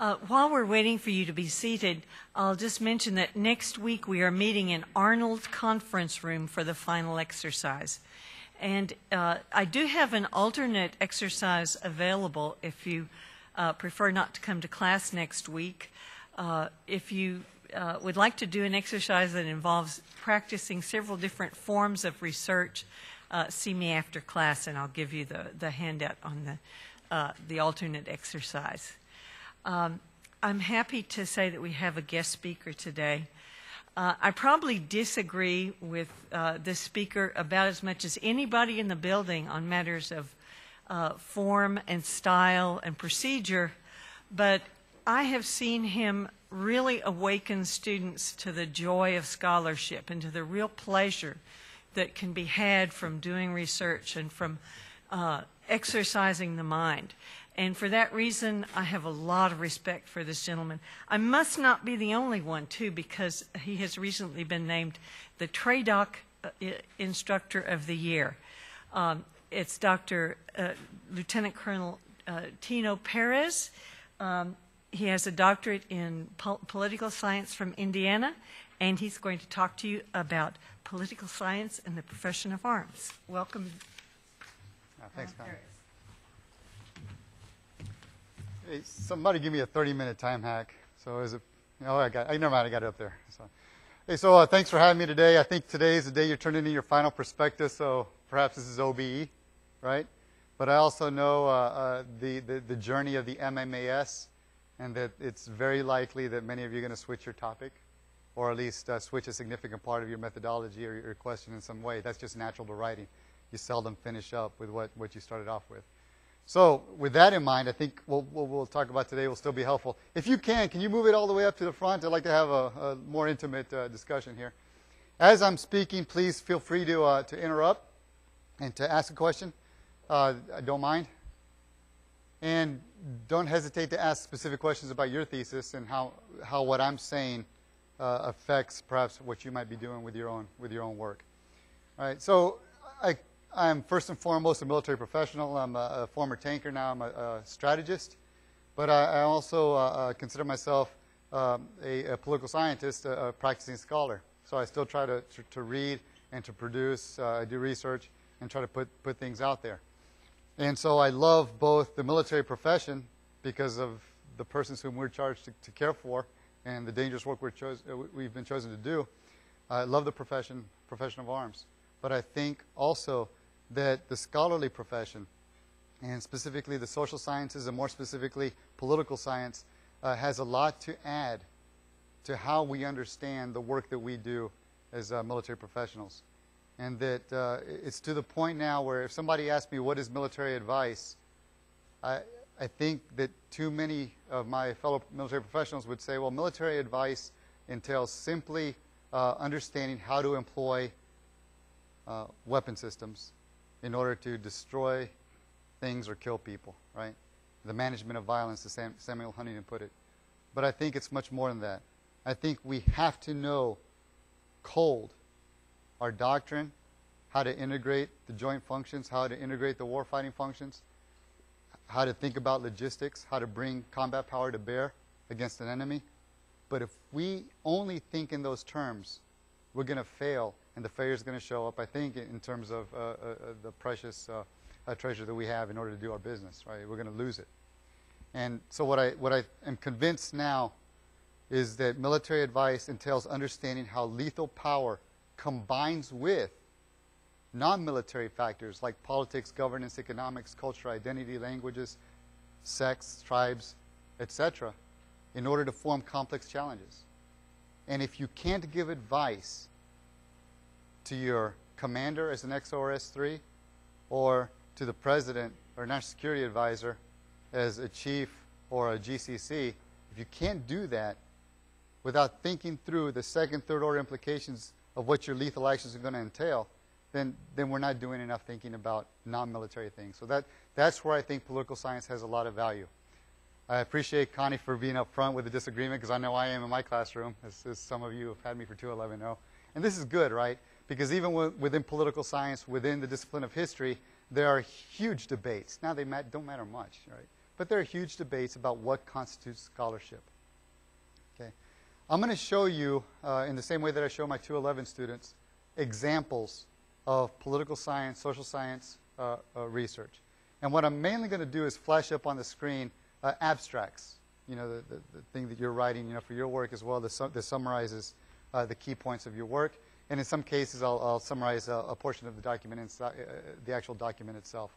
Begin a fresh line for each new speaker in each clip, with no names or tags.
Uh, While we're waiting for you to be seated, I'll just mention that next week we are meeting in Arnold Conference Room for the final exercise. And uh, I do have an alternate exercise available if you uh, prefer not to come to class next week. Uh, If you uh, would like to do an exercise that involves practicing several different forms of research, uh, see me after class and I'll give you the, the handout on the, the alternate exercise. Um, I'm happy to say that we have a guest speaker today. Uh, I probably disagree with uh, this speaker about as much as anybody in the building on matters of uh, form and style and procedure, but I have seen him really awaken students to the joy of scholarship and to the real pleasure that can be had from doing research and from uh, exercising the mind. And for that reason, I have a lot of respect for this gentleman. I must not be the only one, too, because he has recently been named the TRADOC uh, Instructor of the Year. Um, it's Dr. Uh, Lieutenant Colonel uh, Tino Perez. Um, he has a doctorate in pol- political science from Indiana, and he's going to talk to you about political science and the profession of arms. Welcome.
Yeah, Thanks, Connie.
Perez.
Hey, somebody give me a 30-minute time hack. So is it? Oh, I got. I never mind. I got it up there. So, hey, so uh, thanks for having me today. I think today is the day you're turning in your final prospectus. So perhaps this is OBE, right? But I also know uh, uh, the, the the journey of the MMAS, and that it's very likely that many of you are going to switch your topic, or at least uh, switch a significant part of your methodology or your question in some way. That's just natural to writing. You seldom finish up with what, what you started off with. So with that in mind, I think what we'll, we'll talk about today will still be helpful. If you can, can you move it all the way up to the front? I'd like to have a, a more intimate uh, discussion here. As I'm speaking, please feel free to, uh, to interrupt and to ask a question. Uh, I don't mind. And don't hesitate to ask specific questions about your thesis and how, how what I'm saying uh, affects perhaps what you might be doing with your own, with your own work. All right, so I, I'm first and foremost a military professional. I'm a, a former tanker now. I'm a, a strategist, but I, I also uh, uh, consider myself um, a, a political scientist, a, a practicing scholar. So I still try to, to, to read and to produce. Uh, I do research and try to put, put things out there. And so I love both the military profession because of the persons whom we're charged to, to care for and the dangerous work we're chose, uh, we've been chosen to do. I love the profession, profession of arms. But I think also that the scholarly profession, and specifically the social sciences, and more specifically political science, uh, has a lot to add to how we understand the work that we do as uh, military professionals. And that uh, it's to the point now where if somebody asks me what is military advice, I, I think that too many of my fellow military professionals would say, well, military advice entails simply uh, understanding how to employ uh, weapon systems in order to destroy things or kill people, right? The management of violence, as Sam, Samuel Huntington put it. But I think it's much more than that. I think we have to know cold our doctrine, how to integrate the joint functions, how to integrate the warfighting functions, how to think about logistics, how to bring combat power to bear against an enemy. But if we only think in those terms, we're going to fail, and the failure is going to show up, I think, in terms of uh, uh, the precious uh, uh, treasure that we have in order to do our business, right? We're going to lose it. And so what I, what I am convinced now is that military advice entails understanding how lethal power combines with non-military factors like politics, governance, economics, culture, identity, languages, sex, tribes, etc., in order to form complex challenges. And if you can't give advice to your commander as an XORS 3 or to the president or national security advisor as a chief or a GCC, if you can't do that without thinking through the second, third order implications of what your lethal actions are going to entail, then, then we're not doing enough thinking about non-military things. So that, that's where I think political science has a lot of value. I appreciate Connie for being up front with the disagreement because I know I am in my classroom, as, as some of you have had me for 211 know. And this is good, right? Because even within political science, within the discipline of history, there are huge debates. Now they don't matter much, right? but there are huge debates about what constitutes scholarship. Okay, I'm going to show you, uh, in the same way that I show my 211 students, examples of political science, social science uh, uh, research. And what I'm mainly going to do is flash up on the screen uh, abstracts, you know, the, the, the, thing that you're writing, you know, for your work as well, that, that summarizes uh, the key points of your work. And in some cases, I'll, I'll summarize a, a, portion of the document, inside, uh, the actual document itself.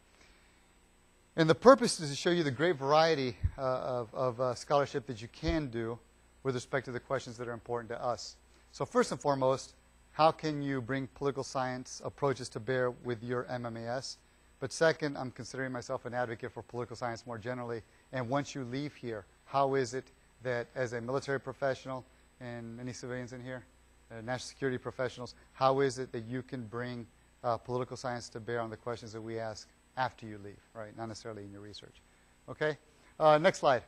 And the purpose is to show you the great variety uh, of, of uh, scholarship that you can do with respect to the questions that are important to us. So first and foremost, how can you bring political science approaches to bear with your MMAS? But second, I'm considering myself an advocate for political science more generally. And once you leave here, how is it that as a military professional, and any civilians in here, uh, national security professionals, how is it that you can bring uh, political science to bear on the questions that we ask after you leave, right? Not necessarily in your research. Okay? Uh, next slide.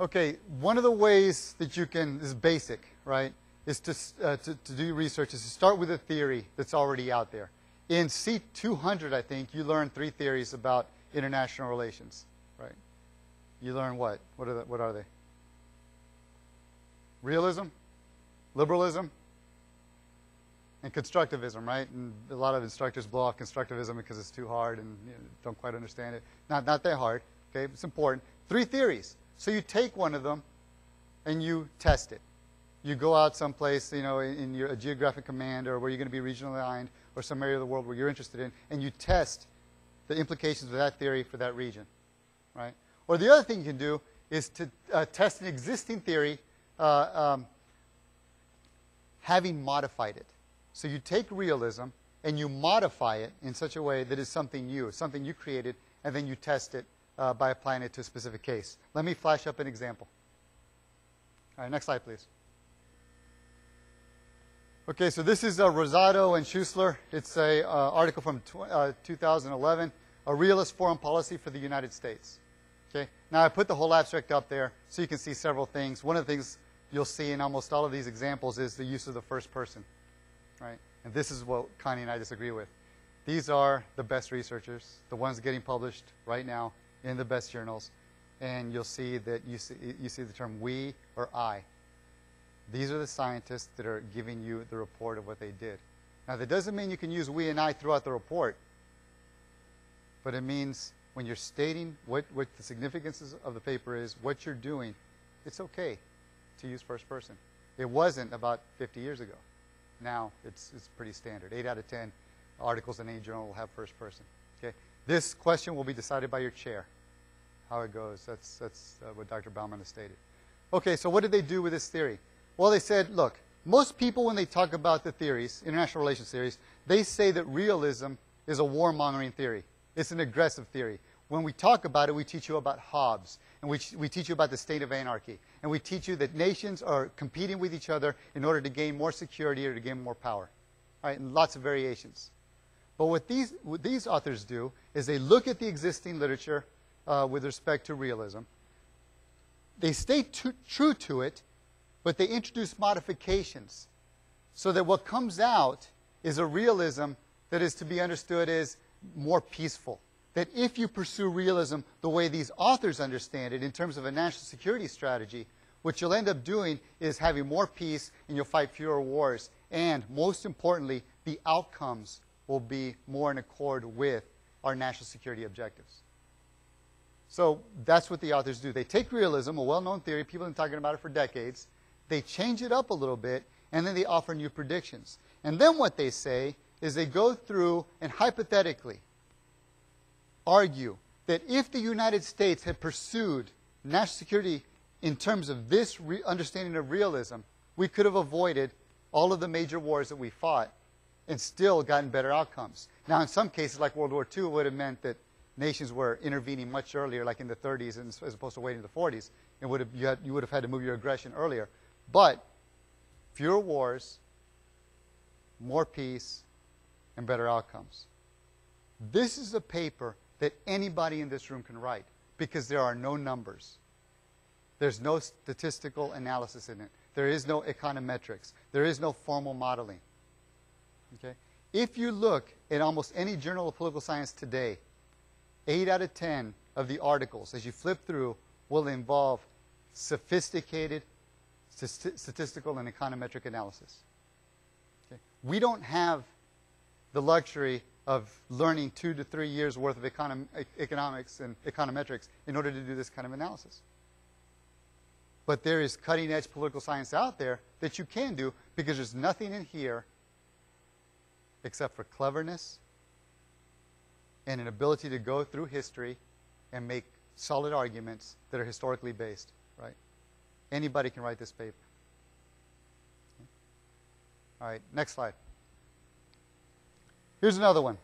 Okay, one of the ways that you can, this is basic, right, is to, uh, to, to, do research is to start with a theory that's already out there. In C200, I think, you learn three theories about international relations, right? You learn what? What are, the, what are they? Realism, liberalism, and constructivism, right? And a lot of instructors blow off constructivism because it's too hard and you know, don't quite understand it. Not, not that hard, okay? It's important. Three theories. So you take one of them and you test it. You go out someplace, you know, in your a geographic command or where you're going to be regionally aligned or some area of the world where you're interested in, and you test the implications of that theory for that region, right? Or the other thing you can do is to uh, test an existing theory uh, um, having modified it. So you take realism and you modify it in such a way that is something new, something you created, and then you test it uh, by applying it to a specific case. Let me flash up an example. All right, next slide, please. Okay, so this is uh, Rosato and Schuessler. It's a uh, article from uh, 2011, a realist foreign policy for the United States. Okay, now I put the whole abstract up there so you can see several things. One of the things you'll see in almost all of these examples is the use of the first person right? And this is what Connie and I disagree with. These are the best researchers, the ones getting published right now in the best journals. And you'll see that you see, you see the term we or I. These are the scientists that are giving you the report of what they did. Now, that doesn't mean you can use we and I throughout the report, but it means when you're stating what, what the significance of the paper is, what you're doing, it's okay to use first person. It wasn't about 50 years ago now it's, it's pretty standard. Eight out of 10 articles in any journal will have first person. Okay? This question will be decided by your chair. How it goes, that's, that's uh, what Dr. Bauman has stated. Okay, so what did they do with this theory? Well, they said, look, most people, when they talk about the theories, international relations theories, they say that realism is a warmongering theory. It's an aggressive theory. When we talk about it, we teach you about Hobbes, and we, we teach you about the state of anarchy, and we teach you that nations are competing with each other in order to gain more security or to gain more power. Right, and lots of variations. But what these, what these authors do is they look at the existing literature uh, with respect to realism. They stay t- true to it, but they introduce modifications so that what comes out is a realism that is to be understood as more peaceful that if you pursue realism the way these authors understand it in terms of a national security strategy, what you'll end up doing is having more peace and you'll fight fewer wars. And most importantly, the outcomes will be more in accord with our national security objectives. So that's what the authors do. They take realism, a well known theory, people have been talking about it for decades, they change it up a little bit, and then they offer new predictions. And then what they say is they go through and hypothetically, argue that if the United States had pursued national security in terms of this understanding of realism, we could have avoided all of the major wars that we fought and still gotten better outcomes. Now, in some cases, like World War II, it would have meant that nations were intervening much earlier, like in the 30s, as opposed to waiting to the 40s. It would have, you, had, you would have had to move your aggression earlier. But fewer wars, more peace, and better outcomes. This is a paper that anybody in this room can write because there are no numbers. There's no statistical analysis in it. There is no econometrics. There is no formal modeling. Okay? If you look at almost any journal of political science today, eight out of ten of the articles, as you flip through, will involve sophisticated st- statistical and econometric analysis. Okay? We don't have the luxury of learning two to three years worth of econom- economics and econometrics in order to do this kind of analysis. But there is cutting edge political science out there that you can do because there's nothing in here except for cleverness and an ability to go through history and make solid arguments that are historically based, right? Anybody can write this paper. All right, next slide. Here's another one.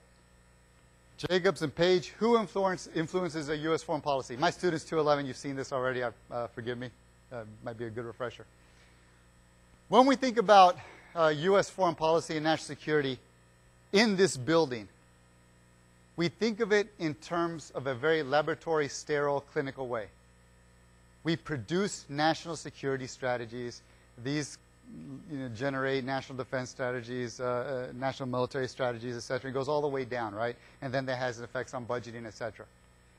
Jacobs and Page, who influence, influences a U.S. foreign policy? My students 211, you've seen this already, uh, forgive me. Uh, might be a good refresher. When we think about uh, U.S. foreign policy and national security in this building, we think of it in terms of a very laboratory, sterile, clinical way. We produce national security strategies. These you know, generate national defense strategies, uh, uh, national military strategies, et cetera. It goes all the way down, right? And then that has effects on budgeting, et cetera.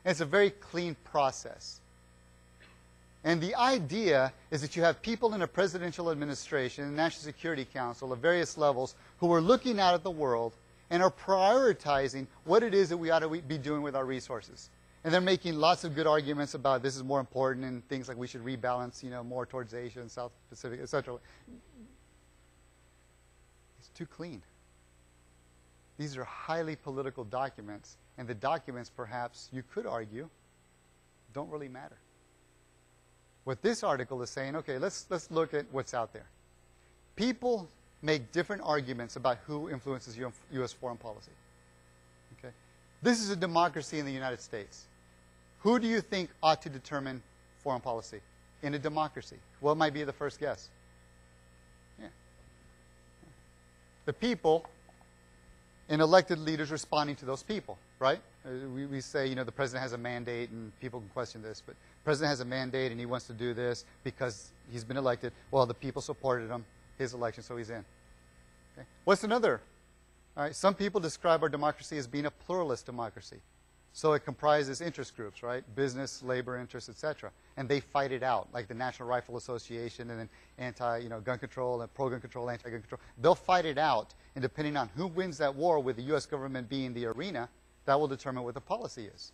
And it's a very clean process. And the idea is that you have people in a presidential administration, the National Security Council at various levels, who are looking out at the world and are prioritizing what it is that we ought to be doing with our resources. And they're making lots of good arguments about this is more important and things like we should rebalance, you know, more towards Asia and South Pacific, etc. It's too clean. These are highly political documents, and the documents, perhaps you could argue, don't really matter. What this article is saying, okay, let's let's look at what's out there. People make different arguments about who influences U.S. foreign policy. Okay? This is a democracy in the United States. Who do you think ought to determine foreign policy in a democracy? What might be the first guess? Yeah. The people and elected leaders responding to those people, right? Uh, we, we say, you know, the president has a mandate, and people can question this, but the president has a mandate and he wants to do this because he's been elected. Well, the people supported him his election, so he's in. Okay. What's another? All right, some people describe our democracy as being a pluralist democracy. So it comprises interest groups, right? Business, labor interests, etc. And they fight it out, like the National Rifle Association and then anti, you know, gun control and pro-gun control, anti-gun control. They'll fight it out, and depending on who wins that war, with the U.S. government being the arena, that will determine what the policy is,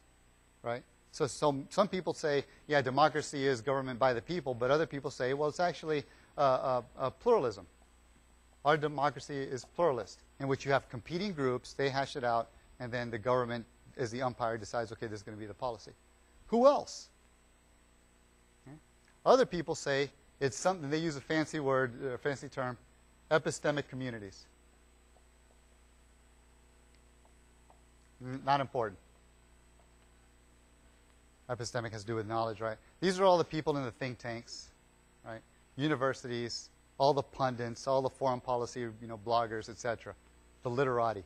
right? So some, some people say, yeah, democracy is government by the people, but other people say, well, it's actually uh, uh, uh, pluralism. Our democracy is pluralist, in which you have competing groups, they hash it out, and then the government, as the umpire, decides, okay, this is going to be the policy. Who else? Okay. Other people say it's something, they use a fancy word, a fancy term, epistemic communities. Not important. Epistemic has to do with knowledge, right? These are all the people in the think tanks, right? universities, all the pundits, all the foreign policy, you know, bloggers, etc., the literati,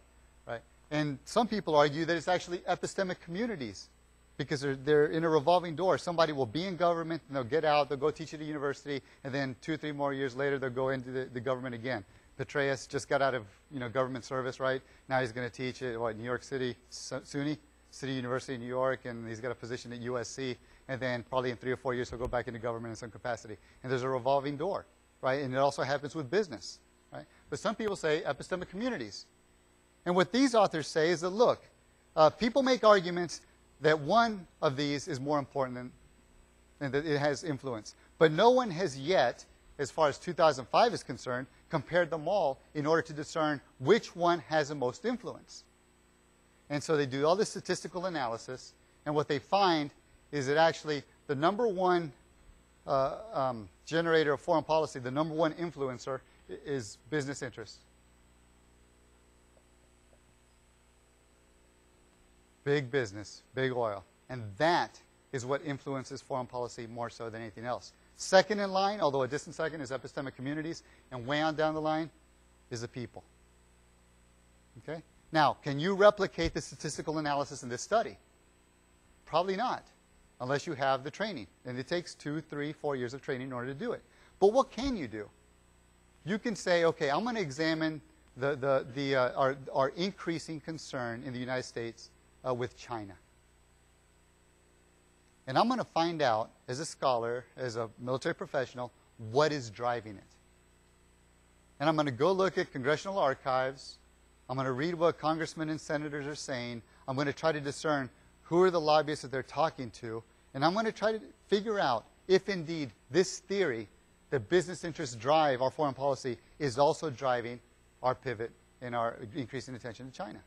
right? And some people argue that it's actually epistemic communities because they're, they're in a revolving door. Somebody will be in government, and they'll get out, they'll go teach at a university, and then two, three more years later, they'll go into the, the government again. Petraeus just got out of you know government service, right? Now he's going to teach at what New York City, SUNY, City University in New York, and he's got a position at USC and then probably in three or four years he'll go back into government in some capacity. And there's a revolving door, right? And it also happens with business, right? But some people say epistemic communities. And what these authors say is that, look, uh, people make arguments that one of these is more important than, and that it has influence. But no one has yet, as far as 2005 is concerned, compared them all in order to discern which one has the most influence. And so they do all this statistical analysis, and what they find is that actually the number one uh, um, generator of foreign policy, the number one influencer, is business interests. Big business, big oil. And that is what influences foreign policy more so than anything else. Second in line, although a distant second, is epistemic communities. And way on down the line is the people. Okay? Now, can you replicate the statistical analysis in this study? Probably not unless you have the training. And it takes two, three, four years of training in order to do it. But what can you do? You can say, okay, I'm going to examine the, the, the, uh, our, our increasing concern in the United States uh, with China. And I'm going to find out, as a scholar, as a military professional, what is driving it. And I'm going to go look at congressional archives. I'm going to read what congressmen and senators are saying. I'm going to try to discern who are the lobbyists that they're talking to. And I'm going to try to figure out if indeed this theory that business interests drive our foreign policy is also driving our pivot and our increasing attention to China.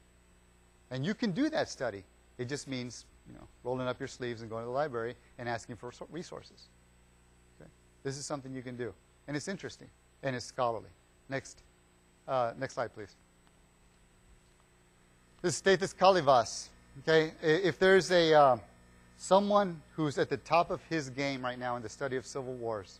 And you can do that study. It just means, you know, rolling up your sleeves and going to the library and asking for resources. Okay? This is something you can do. And it's interesting and it's scholarly. Next, uh, next slide, please. This is Stathis Kalyvas. Okay, if there's a uh, someone who's at the top of his game right now in the study of civil wars,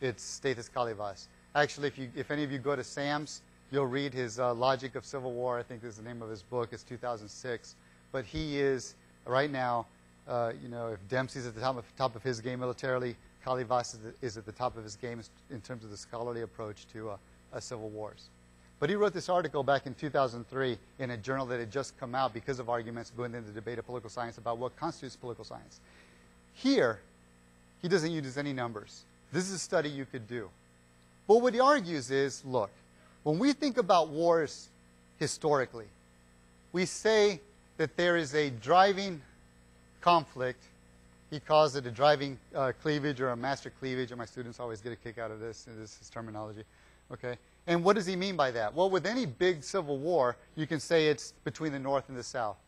it's Stathis Kalyvas. Actually, if you, if any of you go to SAMS, you'll read his uh, Logic of Civil War. I think is the name of his book. It's 2006. But he is right now. Uh, you know, if Dempsey's at the top of, top of his game militarily, Kalyvas is, is, at the top of his game in terms of the scholarly approach to uh, uh, civil wars. But he wrote this article back in 2003 in a journal that had just come out because of arguments going into the debate of political science about what constitutes political science. Here, he doesn't use any numbers. This is a study you could do. But what he argues is look, when we think about wars historically, we say that there is a driving conflict. He calls it a driving uh, cleavage or a master cleavage, and my students always get a kick out of this. This is terminology. Okay? And what does he mean by that? Well, with any big civil war, you can say it's between the North and the South.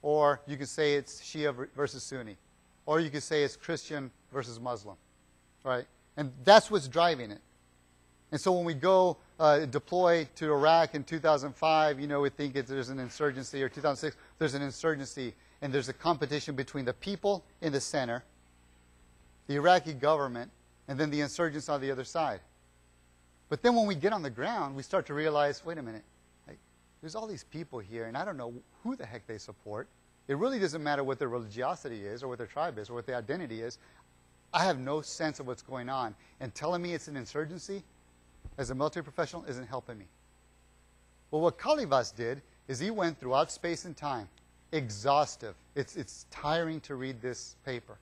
Or you can say it's Shia versus Sunni. Or you can say it's Christian versus Muslim. Right? And that's what's driving it. And so when we go uh, deploy to Iraq in 2005, you know, we think there's an insurgency, or 2006, there's an insurgency, and there's a competition between the people in the center, the Iraqi government, and then the insurgents on the other side. But then when we get on the ground, we start to realize, wait a minute, like, there's all these people here, and I don't know who the heck they support. It really doesn't matter what their religiosity is, or what their tribe is, or what their identity is. I have no sense of what's going on. And telling me it's an insurgency as a military professional isn't helping me. Well, what Kalyvas did is he went throughout space and time, exhaustive. It's, it's tiring to read this paper.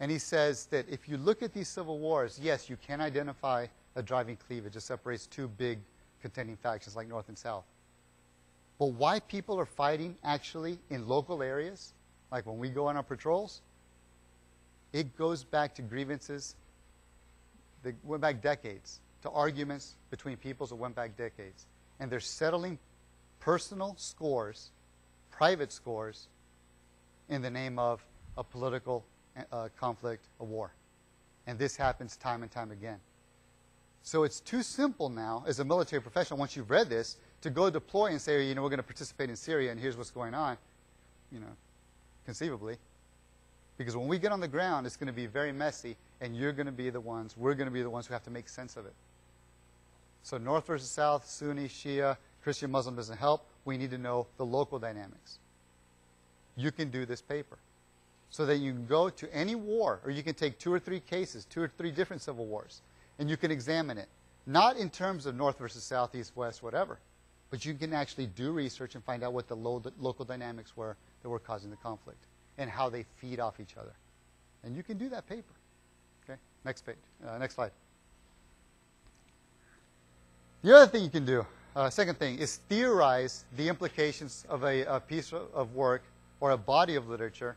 And he says that if you look at these civil wars, yes, you can identify a driving cleavage. that separates two big contending factions like North and South. But why people are fighting actually in local areas, like when we go on our patrols, it goes back to grievances that went back decades, to arguments between peoples that went back decades. And they're settling personal scores, private scores, in the name of a political uh, conflict, a war. And this happens time and time again. So it's too simple now, as a military professional, once you've read this, to go deploy and say, you know, we're going to participate in Syria and here's what's going on, you know, conceivably. Because when we get on the ground, it's going to be very messy, and you're going to be the ones, we're going to be the ones who have to make sense of it. So North versus South, Sunni, Shia, Christian, Muslim doesn't help. We need to know the local dynamics. You can do this paper. So that you can go to any war, or you can take two or three cases, two or three different civil wars, and you can examine it. Not in terms of north versus south, east, west, whatever, but you can actually do research and find out what the lo- local dynamics were that were causing the conflict and how they feed off each other. And you can do that paper. Okay, next page, uh, next slide. The other thing you can do, uh, second thing, is theorize the implications of a, a piece of work or a body of literature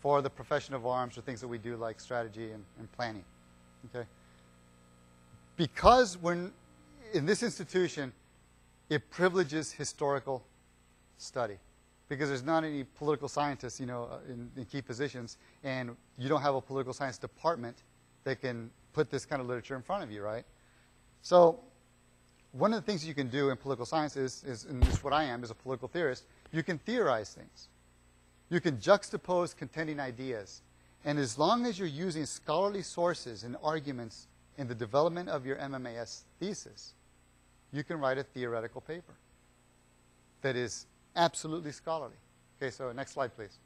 for the profession of arms or things that we do like strategy and, and planning. Okay? because we're in this institution, it privileges historical study because there's not any political scientists, you know, uh, in, in, key positions, and you don't have a political science department that can put this kind of literature in front of you, right? So, one of the things you can do in political science is, is and this is what I am, as a political theorist, you can theorize things. You can juxtapose contending ideas. And as long as you're using scholarly sources and arguments in the development of your MMAS thesis, you can write a theoretical paper that is absolutely scholarly. Okay, so next slide, please.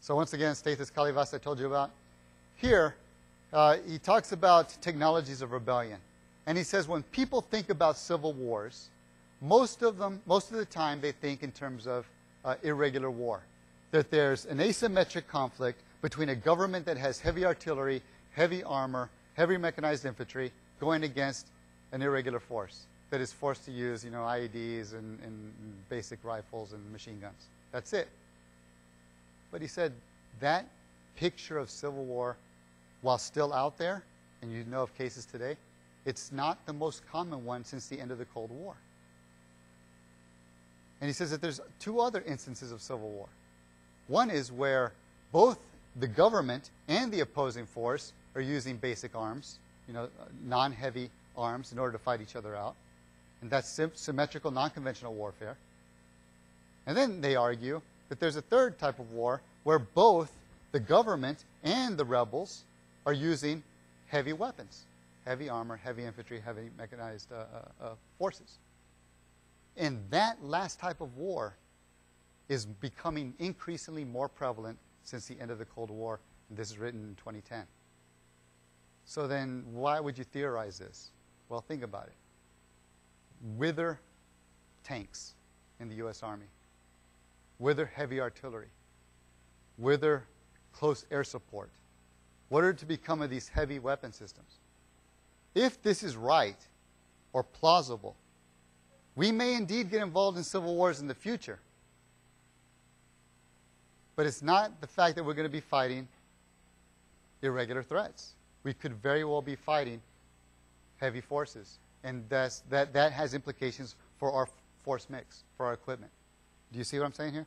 So once again, Stathis Kalyvas I told you about. Here, uh, he talks about technologies of rebellion. And he says when people think about civil wars, most of them, most of the time, they think in terms of uh, irregular war. that there's an asymmetric conflict between a government that has heavy artillery, heavy armor, heavy mechanized infantry going against an irregular force that is forced to use, you know, IEDs and, and basic rifles and machine guns. That's it. But he said that picture of civil war, while still out there, and you know of cases today, it's not the most common one since the end of the Cold War. And he says that there's two other instances of civil war. One is where both the government and the opposing force are using basic arms, you know, non-heavy arms in order to fight each other out. And that's symmetrical, non-conventional warfare. And then they argue that there's a third type of war where both the government and the rebels are using heavy weapons, heavy armor, heavy infantry, heavy mechanized uh, uh, uh, forces. And that last type of war is becoming increasingly more prevalent since the end of the Cold War. And this is written in 2010. So then, why would you theorize this? Well, think about it. Wither tanks in the U.S. Army, wither heavy artillery, wither close air support. What are to become of these heavy weapon systems? If this is right or plausible, we may indeed get involved in civil wars in the future. But it's not the fact that we're going to be fighting irregular threats. We could very well be fighting heavy forces. And that, that has implications for our force mix, for our equipment. Do you see what I'm saying here?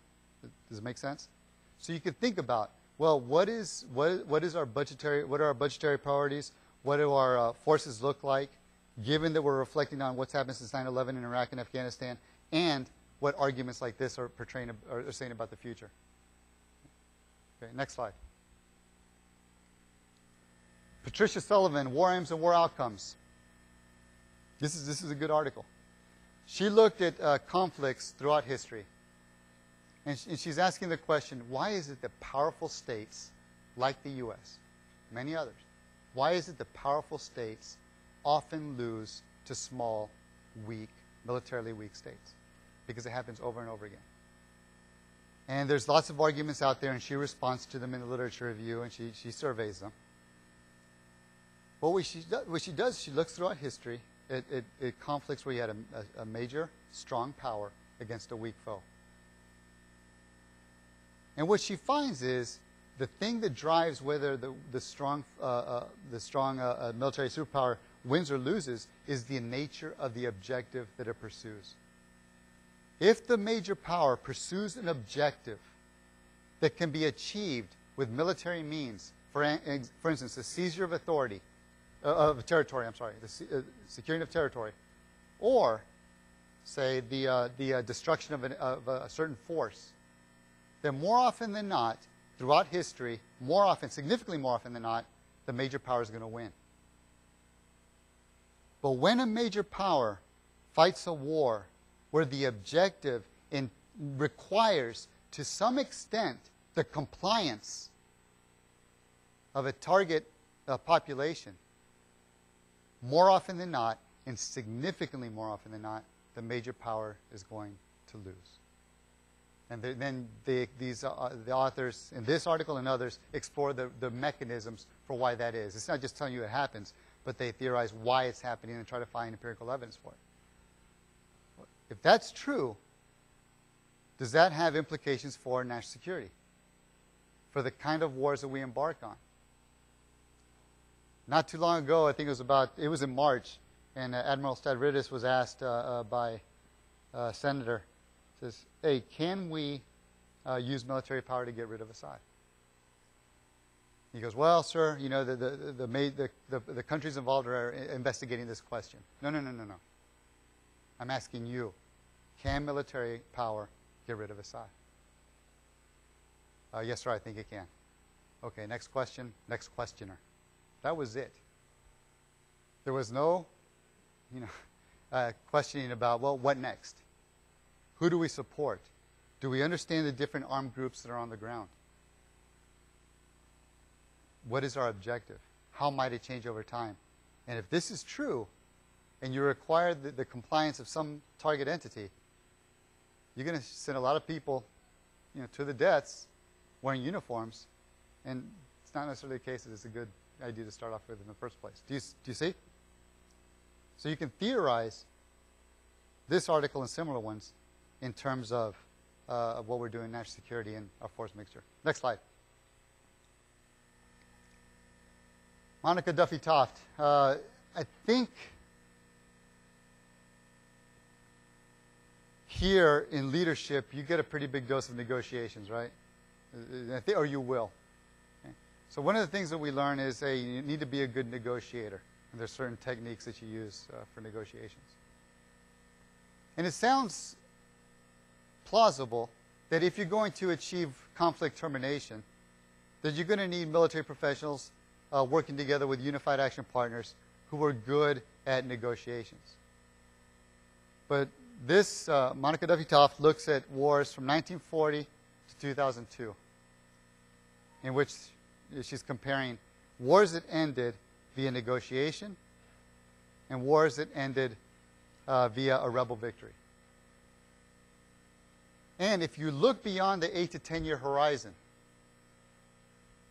Does it make sense? So you could think about, well, what is, what, what is our budgetary, what are our budgetary priorities? What do our uh, forces look like? Given that we're reflecting on what's happened since 9/11 in Iraq and Afghanistan, and what arguments like this are portraying are saying about the future. Okay, next slide. Patricia Sullivan, War Aims and War Outcomes. This is, this is a good article. She looked at uh, conflicts throughout history. And, and she's asking the question why is it that powerful states like the U.S., many others, why is it that powerful states often lose to small, weak, militarily weak states? Because it happens over and over again. And there's lots of arguments out there, and she responds to them in the literature review, and she, she surveys them. But what she, what she does, she looks throughout history at, at, at conflicts where you had a, a, a major, strong power against a weak foe. And what she finds is the thing that drives whether the, the strong, uh, uh, the strong uh, uh military superpower wins or loses is the nature of the objective that it pursues. If the major power pursues an objective that can be achieved with military means, for, for instance, the seizure of authority, uh, of territory, I'm sorry, the uh, securing of territory, or, say, the, the destruction of, an, of a certain force, then more often than not, throughout history, more often, significantly more often than not, the major power is going to win. But when a major power fights a war where the objective in, requires, to some extent, the compliance of a target uh, population, more often than not, and significantly more often than not, the major power is going to lose. And then they, these, uh, the authors in this article and others explore the, the mechanisms for why that is. It's not just telling you it happens, but they theorize why it's happening and try to find empirical evidence for it. If that's true, does that have implications for national security? For the kind of wars that we embark on? Not too long ago, I think it was about, it was in March, and uh, Admiral Stavridis was asked uh, uh, by a uh, senator, says, hey, can we uh, use military power to get rid of Assad? He goes, well, sir, you know, the, the, the, the, the, the countries involved are investigating this question. No, no, no, no, no. I'm asking you. Can military power get rid of Assad? Uh, yes, sir, I think it can. Okay, next question, next questioner. That was it. There was no, you know, uh, questioning about, well, what next? Who do we support? Do we understand the different armed groups that are on the ground? What is our objective? How might it change over time? And if this is true, and you require the, the compliance of some target entity, you're going to send a lot of people you know, to the deaths wearing uniforms, and it's not necessarily the case that it's a good idea to start off with in the first place. Do you, do you see? So you can theorize this article and similar ones in terms of, uh, of what we're doing in national security and our force mixture. Next slide. Monica Duffy Toft. Uh, I think here in leadership, you get a pretty big dose of negotiations, right? Uh, or you will. Okay. So one of the things that we learn is, hey, you need to be a good negotiator. And there's certain techniques that you use uh, for negotiations. And it sounds plausible that if you're going to achieve conflict termination, that you're going to need military professionals uh, working together with unified action partners who are good at negotiations. But this, uh, Monica Duffy Toft looks at wars from 1940 to 2002, in which she's comparing wars that ended via negotiation and wars that ended uh, via a rebel victory. And if you look beyond the 8 to 10 year horizon,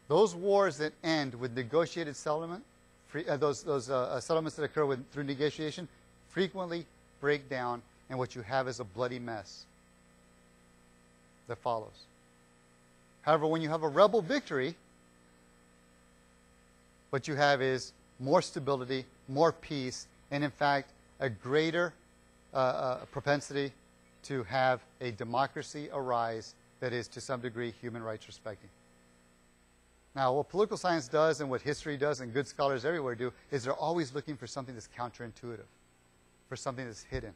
those wars that end with negotiated settlement, free, uh, those, those uh, uh, settlements that occur with, through negotiation, frequently break down, and what you have is a bloody mess that follows. However, when you have a rebel victory, what you have is more stability, more peace, and in fact, a greater uh, uh, propensity to have a democracy arise that is, to some degree, human rights respecting. Now, what political science does and what history does and good scholars everywhere do is they're always looking for something that's counterintuitive, for something that's hidden.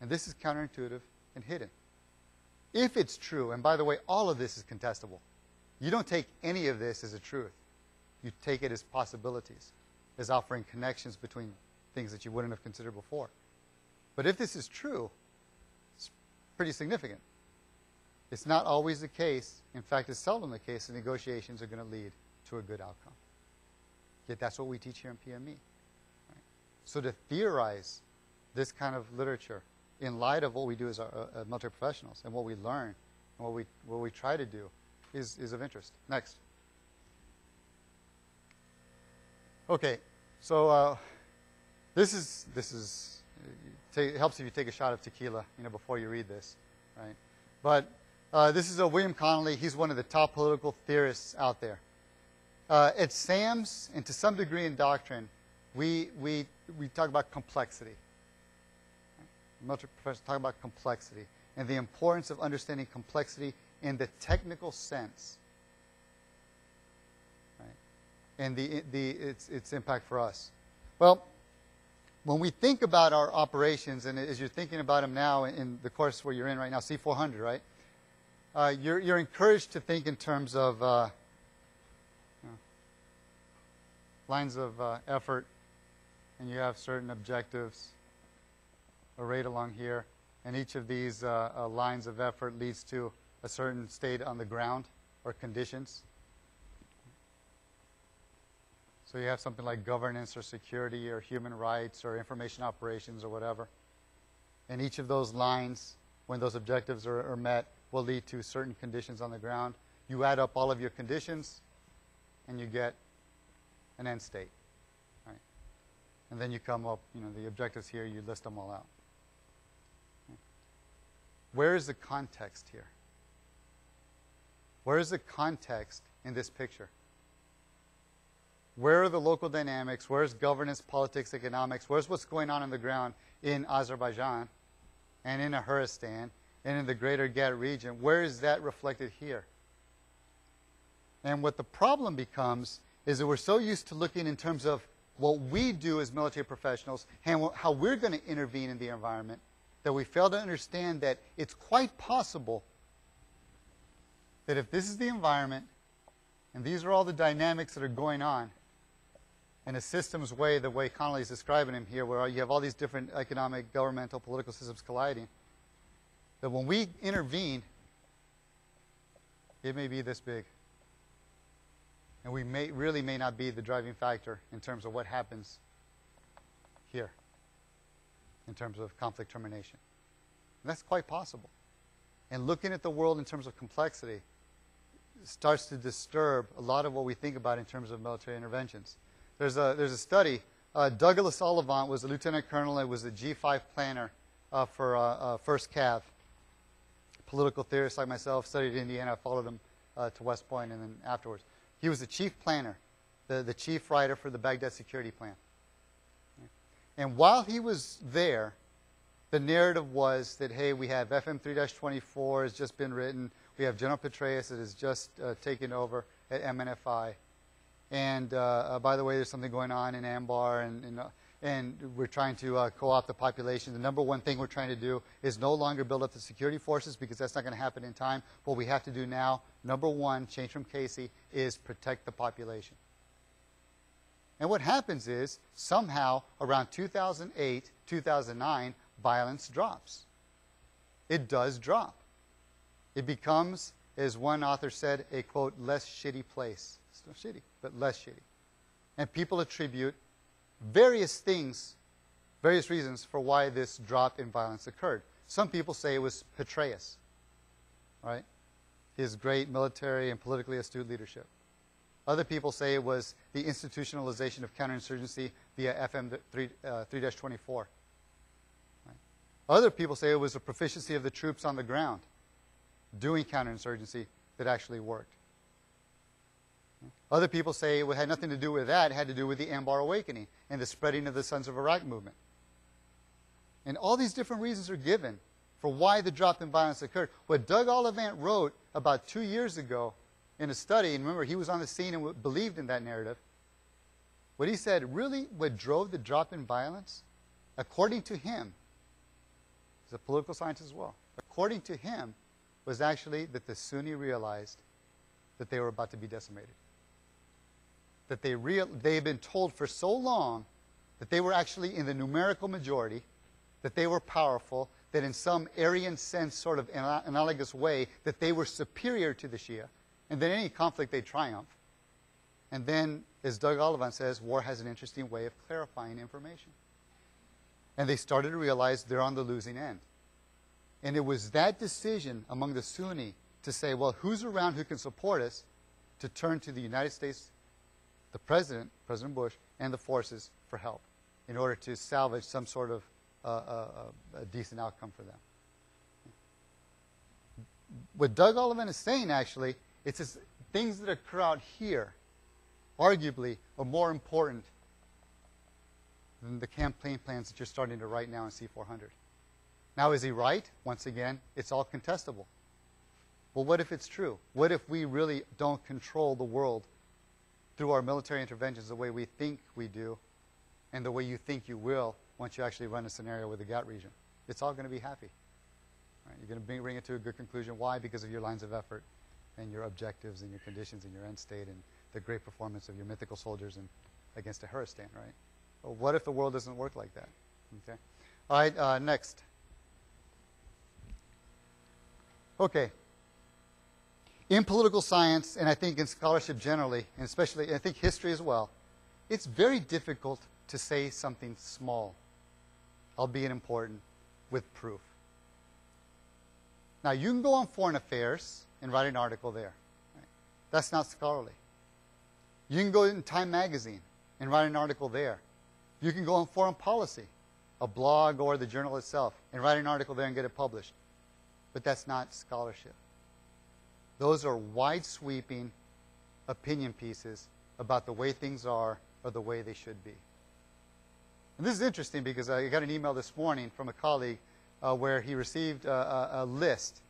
And this is counterintuitive and hidden. If it's true, and by the way, all of this is contestable. You don't take any of this as a truth. You take it as possibilities, as offering connections between things that you wouldn't have considered before. But if this is true, pretty significant. It's not always the case. In fact, it's seldom the case that negotiations are going to lead to a good outcome. Yet that's what we teach here in PME. Right? So to theorize this kind of literature in light of what we do as our, uh, military professionals and what we learn and what we, what we try to do is, is of interest. Next. Okay, so uh, this is, this is, it helps if you take a shot of tequila, you know, before you read this, right? But uh, this is a William Connolly. He's one of the top political theorists out there. Uh, at SAMS, and to some degree in doctrine, we, we, we talk about complexity. Military professors talk about complexity and the importance of understanding complexity in the technical sense. Right? And the, the, its, its impact for us. Well, when we think about our operations, and as you're thinking about them now in the course where you're in right now, C400, right? uh, you're, you're, encouraged to think in terms of uh, lines of uh, effort, and you have certain objectives arrayed along here, and each of these uh, uh, lines of effort leads to a certain state on the ground or conditions. So you have something like governance or security or human rights or information operations or whatever. And each of those lines, when those objectives are, are met, will lead to certain conditions on the ground. You add up all of your conditions, and you get an end state. Right? And then you come up, you know, the objectives here, you list them all out. Where is the context here? Where is the context in this picture? Where are the local dynamics? Where's governance, politics, economics? Where's what's going on on the ground in Azerbaijan and in Ahuristan and in the greater Ghat region. Where is that reflected here? And what the problem becomes is that we're so used to looking in terms of what we do as military professionals and how we're going to intervene in the environment that we fail to understand that it's quite possible that if this is the environment and these are all the dynamics that are going on in a systems way, the way Connelly is describing him here, where you have all these different economic, governmental, political systems colliding, that when we intervene, it may be this big. And we may, really may not be the driving factor in terms of what happens here, in terms of conflict termination. And that's quite possible. And looking at the world in terms of complexity starts to disturb a lot of what we think about in terms of military interventions. There's a, there's a study. Uh, Douglas Ollivant was a lieutenant colonel and was a G5 planner uh, for uh, uh, First Cav. Political theorist like myself, studied in Indiana. I followed him uh, to West Point and then afterwards. He was the chief planner, the, the chief writer for the Baghdad security plan. And while he was there, the narrative was that, hey, we have FM 3 24 has just been written. We have General Petraeus that has just uh, taken over at MNFI. And uh, uh, by the way, there's something going on in Anbar, and, and, uh, and we're trying to uh, co opt the population. The number one thing we're trying to do is no longer build up the security forces because that's not going to happen in time. What we have to do now, number one, change from Casey, is protect the population. And what happens is somehow around 2008, 2009, violence drops. It does drop. It becomes, as one author said, a quote, less shitty place. Still shitty, but less shitty. And people attribute various things, various reasons for why this drop in violence occurred. Some people say it was Petraeus, right? His great military and politically astute leadership. Other people say it was the institutionalization of counterinsurgency via FM 3 uh, 24. Right? Other people say it was the proficiency of the troops on the ground doing counterinsurgency that actually worked. Other people say it had nothing to do with that, it had to do with the Anbar Awakening and the spreading of the Sons of Iraq movement. And all these different reasons are given for why the drop in violence occurred. What Doug Ollivant wrote about two years ago in a study, and remember, he was on the scene and believed in that narrative. What he said, really, what drove the drop in violence, according to him, he's a political scientist as well, according to him, was actually that the Sunni realized that they were about to be decimated. That they real, they had been told for so long that they were actually in the numerical majority, that they were powerful, that in some Aryan sense, sort of analogous way, that they were superior to the Shia and then any conflict, they triumph. And then, as Doug Ollivant says, war has an interesting way of clarifying information. And they started to realize they're on the losing end. And it was that decision among the Sunni to say, well, who's around who can support us, to turn to the United States, the President, President Bush, and the forces for help in order to salvage some sort of uh, uh, uh a decent outcome for them. What Doug Ollivant is saying, actually, it's just things that occur out here, arguably, are more important than the campaign plans that you're starting to write now in C400. Now, is he right? Once again, it's all contestable. Well, what if it's true? What if we really don't control the world through our military interventions the way we think we do and the way you think you will once you actually run a scenario with the GATT region? It's all going to be happy. Right? You're going to bring, it to a good conclusion. Why? Because of your lines of effort and your objectives and your conditions and your end state and the great performance of your mythical soldiers and against a Haristan, right? What if the world doesn't work like that? Okay. All right, uh, next. Okay. In political science, and I think in scholarship generally, and especially I think history as well, it's very difficult to say something small, albeit important, with proof. Now, you can go on foreign affairs and write an article there. Right? That's not scholarly. You can go in Time Magazine and write an article there. You can go on foreign policy, a blog or the journal itself, and write an article there and get it published. But that's not scholarship. Those are wide sweeping opinion pieces about the way things are or the way they should be. And this is interesting because I got an email this morning from a colleague uh, where he received a, a, list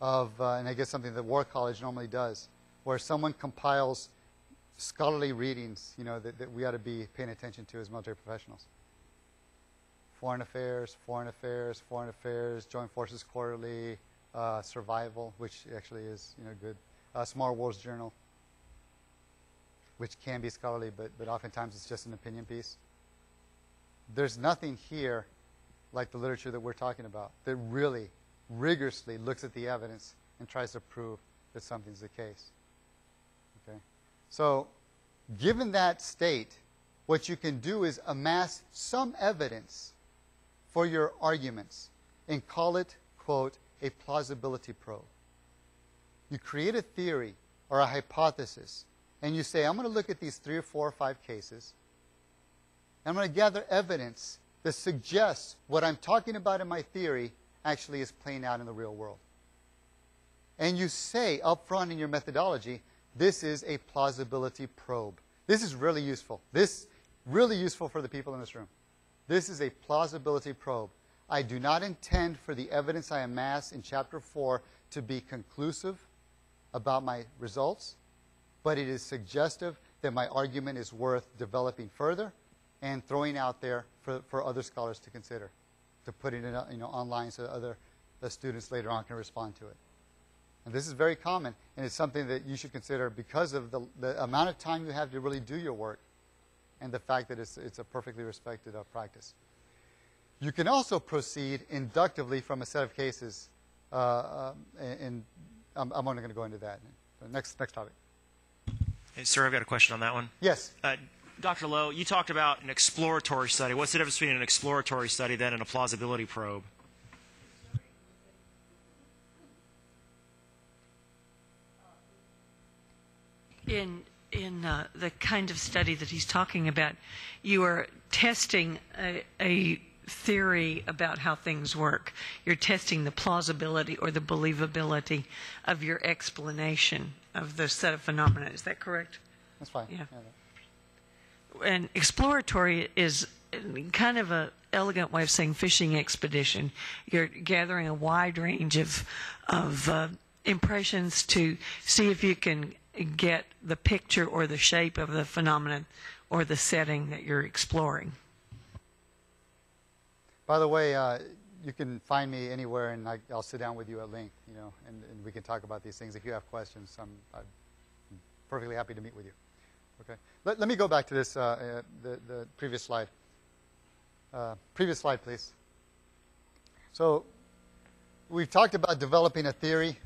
of, uh, and I guess something that War College normally does, where someone compiles scholarly readings, you know, that, that we ought to be paying attention to as military professionals. Foreign Affairs, Foreign Affairs, Foreign Affairs, Joint Forces Quarterly, uh, Survival, which actually is, you know, good. Uh, Small Wars Journal, which can be scholarly, but, but oftentimes it's just an opinion piece. There's nothing here like the literature that we're talking about that really rigorously looks at the evidence and tries to prove that something's the case. Okay? So, given that state, what you can do is amass some evidence for your arguments and call it, quote, a plausibility probe. You create a theory or a hypothesis, and you say, I'm going to look at these three or four or five cases, and I'm going to gather evidence that suggests what I'm talking about in my theory actually is playing out in the real world. And you say up front in your methodology, this is a plausibility probe. This is really useful. This really useful for the people in this room. This is a plausibility probe. I do not intend for the evidence I amass in chapter 4 to be conclusive about my results, but it is suggestive that my argument is worth developing further and throwing out there for, for other scholars to consider, to put it in, you know, online so other the students later on can respond to it. And this is very common, and it's something that you should consider because of the, the amount of time you have to really do your work and the fact that it's, it's a perfectly respected uh, practice. You can also proceed inductively from a set of cases, uh, uh, and I'm, I'm only going to go into that. Next, next topic.
Hey, sir, I've got a question on that one.
Yes.
Uh, Dr. Lowe, you talked about an exploratory study. What's the difference between an exploratory study then and a plausibility probe?
In in uh, the kind of study that he's talking about, you are testing a, a theory about how things work. You're testing the plausibility or the believability of your explanation of the set of phenomena. Is that correct?
That's fine.
Yeah. And exploratory is kind of a elegant way of saying fishing expedition. You're gathering a wide range of of uh, impressions to see if you can get the picture or the shape of the phenomenon or the setting that you're exploring.
By the way, uh, you can find me anywhere, and I, will sit down with you at length, you know, and, and, we can talk about these things. If you have questions, I'm, I'm perfectly happy to meet with you. Okay. Let, let me go back to this, uh, uh, the, the previous slide. Uh, previous slide, please. So we've talked about developing a theory,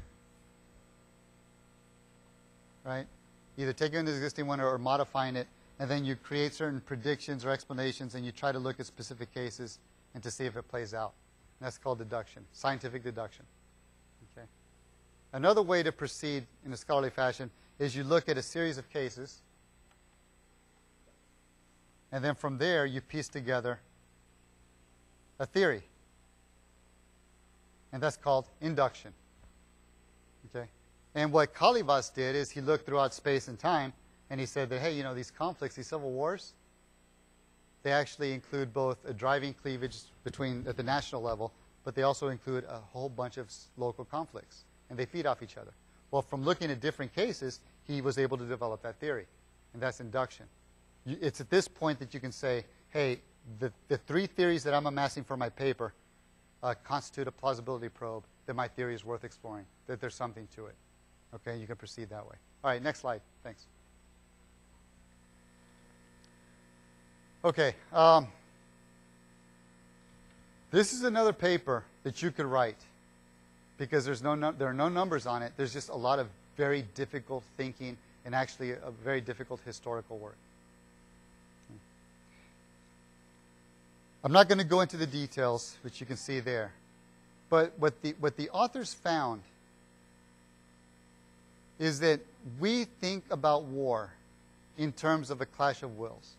right? Either taking an existing one or, or modifying it, and then you create certain predictions or explanations, and you try to look at specific cases and to see if it plays out. And that's called deduction, scientific deduction. Okay. Another way to proceed in a scholarly fashion is you look at a series of cases, and then from there you piece together a theory. And that's called induction. Okay? And what Kalyvas did is he looked throughout space and time and he said that, hey, you know, these conflicts, these civil wars, they actually include both a driving cleavage between at the national level, but they also include a whole bunch of local conflicts, and they feed off each other. Well, from looking at different cases, he was able to develop that theory, and that's induction. It's at this point that you can say, hey, the, the three theories that I'm amassing for my paper uh, constitute a plausibility probe that my theory is worth exploring, that there's something to it. Okay, you can proceed that way. All right, next slide. Thanks. Okay. Um, this is another paper that you could write because there's no, no, there are no numbers on it. There's just a lot of very difficult thinking and actually a very difficult historical work. I'm not going to go into the details, which you can see there. But what the, what the authors found is that we think about war in terms of a clash of wills.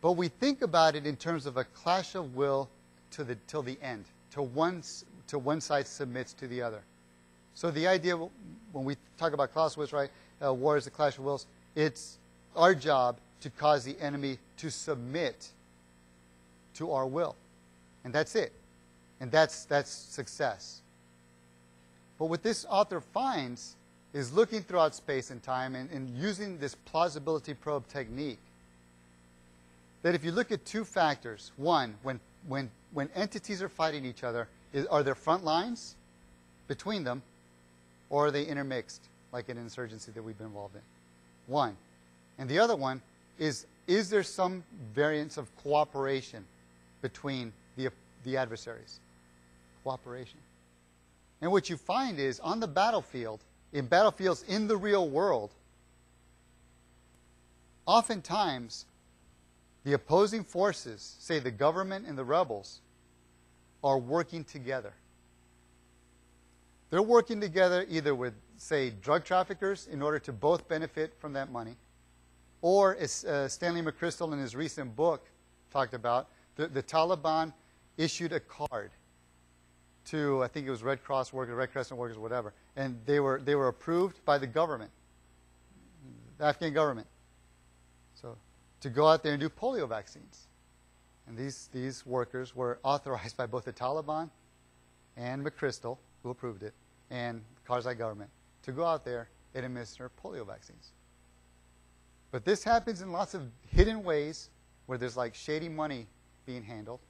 But we think about it in terms of a clash of will to the, till the end, till one, one side submits to the other. So the idea, when we talk about Clausewitz, right, uh, war is a clash of wills, it's our job to cause the enemy to submit to our will. And that's it. And that's, that's success. But what this author finds is looking throughout space and time and, and using this plausibility probe technique that if you look at two factors, one, when, when, when entities are fighting each other, is, are there front lines between them, or are they intermixed, like an insurgency that we've been involved in? One. And the other one is, is there some variance of cooperation between the, the adversaries? Cooperation. And what you find is on the battlefield, in battlefields in the real world, oftentimes the opposing forces, say the government and the rebels, are working together. They're working together either with say, drug traffickers in order to both benefit from that money, or as uh, Stanley McChrystal in his recent book talked about, the, the Taliban issued a card to, I think it was Red Cross workers, Red Crescent workers, whatever, and they were, they were approved by the government, the Afghan government, to go out there and do polio vaccines. And these, these workers were authorized by both the Taliban and McChrystal, who approved it, and the Karzai government to go out there and administer polio vaccines. But this happens in lots of hidden ways where there's like shady money being handled,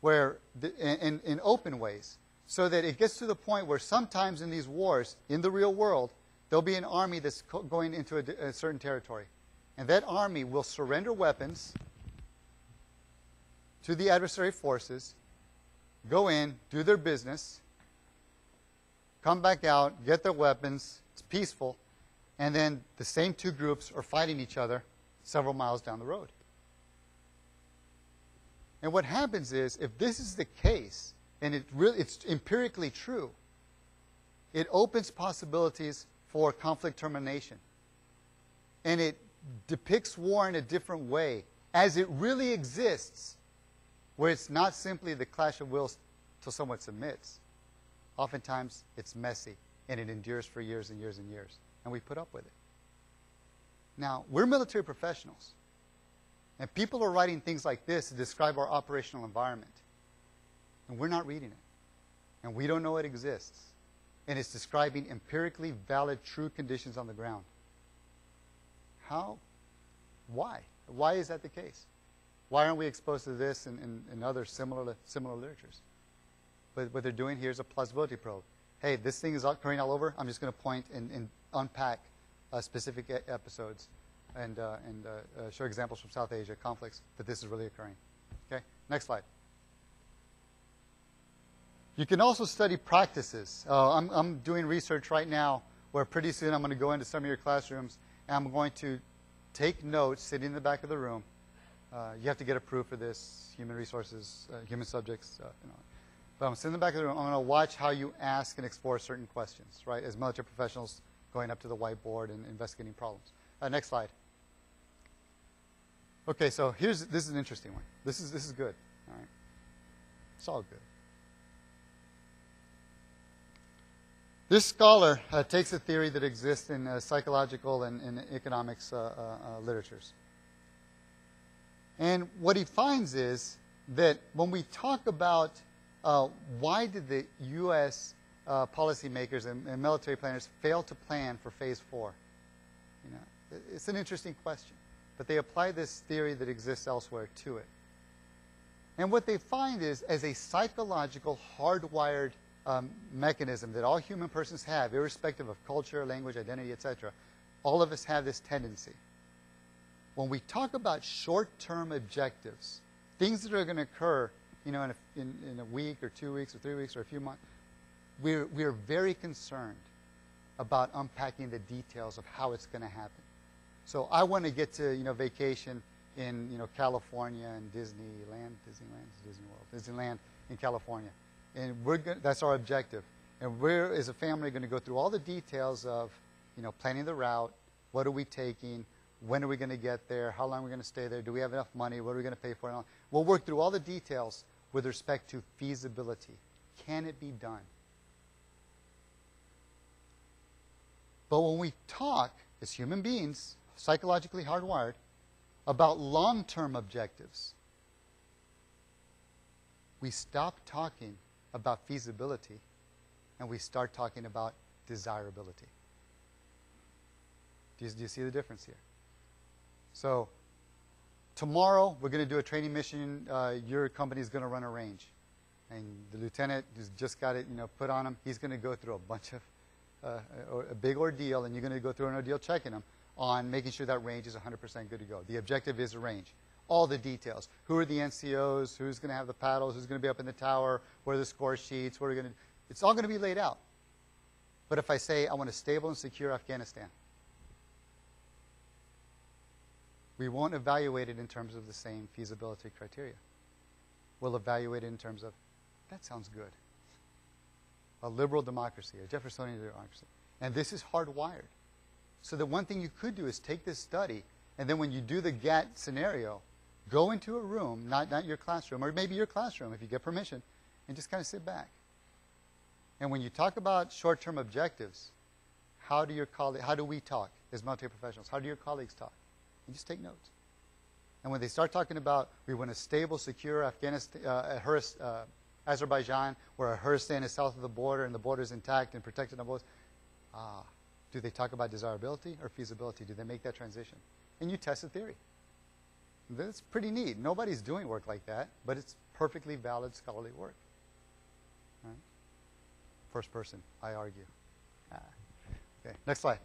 where the, in, in open ways, so that it gets to the point where sometimes in these wars, in the real world, there'll be an army that's going into a, a certain territory. And that army will surrender weapons to the adversary forces, go in, do their business, come back out, get their weapons, it's peaceful, and then the same two groups are fighting each other several miles down the road. And what happens is, if this is the case, and it really, it's empirically true, it opens possibilities for conflict termination. And it depicts war in a different way, as it really exists, where it's not simply the clash of wills till someone submits. Oftentimes, it's messy, and it endures for years and years and years, and we put up with it. Now, we're military professionals. And people are writing things like this to describe our operational environment. And we're not reading it. And we don't know it exists. And it's describing empirically valid, true conditions on the ground. How? Why? Why is that the case? Why aren't we exposed to this and, and, and other similar, similar literatures? But what they're doing here is a plausibility probe. Hey, this thing is occurring all over. I'm just going to point and, and unpack uh, specific e- episodes and, uh, and uh, uh, show examples from South Asia conflicts that this is really occurring. Okay, next slide. You can also study practices. Uh, I'm, I'm doing research right now where pretty soon I'm going to go into some of your classrooms I'm going to take notes sitting in the back of the room. Uh, you have to get approved for this, human resources, uh, human subjects, uh, you know. But I'm sitting in the back of the room. I'm going to watch how you ask and explore certain questions, right, as military professionals going up to the whiteboard and investigating problems. Uh, next slide. Okay, so here's this is an interesting one. This is this is good. All right, it's all good. This scholar uh, takes a theory that exists in uh, psychological and, and economics uh, uh, uh, literatures, and what he finds is that when we talk about uh, why did the U.S. policymakers and, and military planners fail to plan for Phase Four, you know, it's an interesting question but they apply this theory that exists elsewhere to it. And what they find is, as a psychological, hardwired um, mechanism that all human persons have, irrespective of culture, language, identity, etc., all of us have this tendency. When we talk about short-term objectives, things that are going to occur, you know, in a, in, in a week or two weeks or three weeks or a few months, we're, we're very concerned about unpacking the details of how it's going to happen. So I want to get to you know vacation in you know California and Disneyland, Disneyland, Disney World, Disneyland in California, and we're go- that's our objective. And we're as a family going to go through all the details of you know planning the route, what are we taking, when are we going to get there, how long are we going to stay there, do we have enough money, what are we going to pay for. We'll work through all the details with respect to feasibility. Can it be done? But when we talk as human beings, psychologically hardwired, about long term objectives, we stop talking about feasibility and we start talking about desirability. Do you, do you see the difference here? So, tomorrow we're going to do a training mission. Uh, your company is going to run a range. And the lieutenant who's just got it, you know, put on him, he's going to go through a bunch of, uh, a, a big ordeal, and you're going to go through an ordeal checking him on making sure that range is 100% good to go. The objective is a range. All the details. Who are the NCOs? Who's going to have the paddles? Who's going to be up in the tower? What are the score sheets? What are going to? It's all going to be laid out. But if I say I want a stable and secure Afghanistan, we won't evaluate it in terms of the same feasibility criteria. We'll evaluate it in terms of that sounds good. A liberal democracy, a Jeffersonian democracy. And this is hardwired. So the one thing you could do is take this study, and then when you do the GAT scenario, go into a room, not, not your classroom, or maybe your classroom if you get permission, and just kind of sit back. And when you talk about short-term objectives, how do your how do we talk as military professionals? How do your colleagues talk? You just take notes. And when they start talking about we want a stable, secure Afghanistan, uh, Hurst, uh, Azerbaijan, where Kurdistan is south of the border and the border is intact and protected on both, ah, do they talk about desirability or feasibility? Do they make that transition? And you test the theory. That's pretty neat. Nobody's doing work like that, but it's perfectly valid scholarly work. Right? First person, I argue. Ah. Okay, next slide.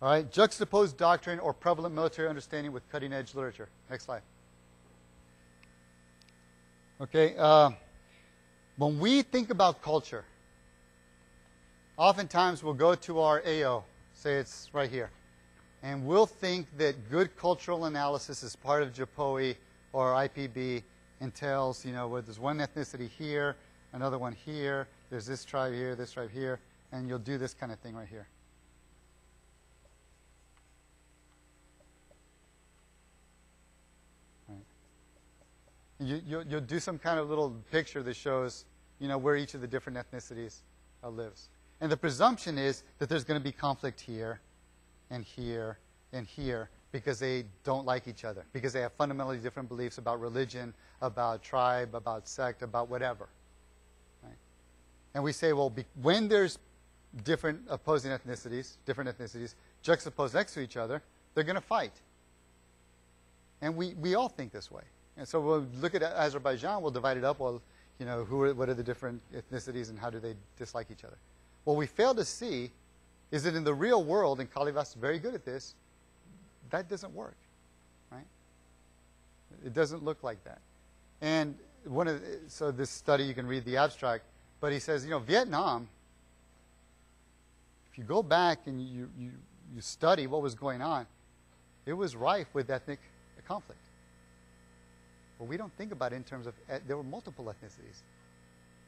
All right, juxtapose doctrine or prevalent military understanding with cutting edge literature. Next slide. Okay, uh, when we think about culture, oftentimes we'll go to our AO, say it's right here, and we'll think that good cultural analysis is part of JPOE or IPB entails, you know, where there's one ethnicity here, another one here, there's this tribe here, this tribe here, and you'll do this kind of thing right here. You, you'll, you'll, do some kind of little picture that shows, you know, where each of the different ethnicities uh, lives. And the presumption is that there's going to be conflict here and here and here because they don't like each other, because they have fundamentally different beliefs about religion, about tribe, about sect, about whatever. Right? And we say, well, be, when there's different opposing ethnicities, different ethnicities, juxtaposed next to each other, they're going to fight. And we, we all think this way. And so we'll look at Azerbaijan, we'll divide it up. Well, you know, who are, what are the different ethnicities and how do they dislike each other? Well, we fail to see is that in the real world, and Kalyvas is very good at this, that doesn't work, right? It doesn't look like that. And one of the, so this study you can read the abstract, but he says, you know, Vietnam. If you go back and you you, you study what was going on, it was rife with ethnic conflict. Well, we don't think about it in terms of, uh, there were multiple ethnicities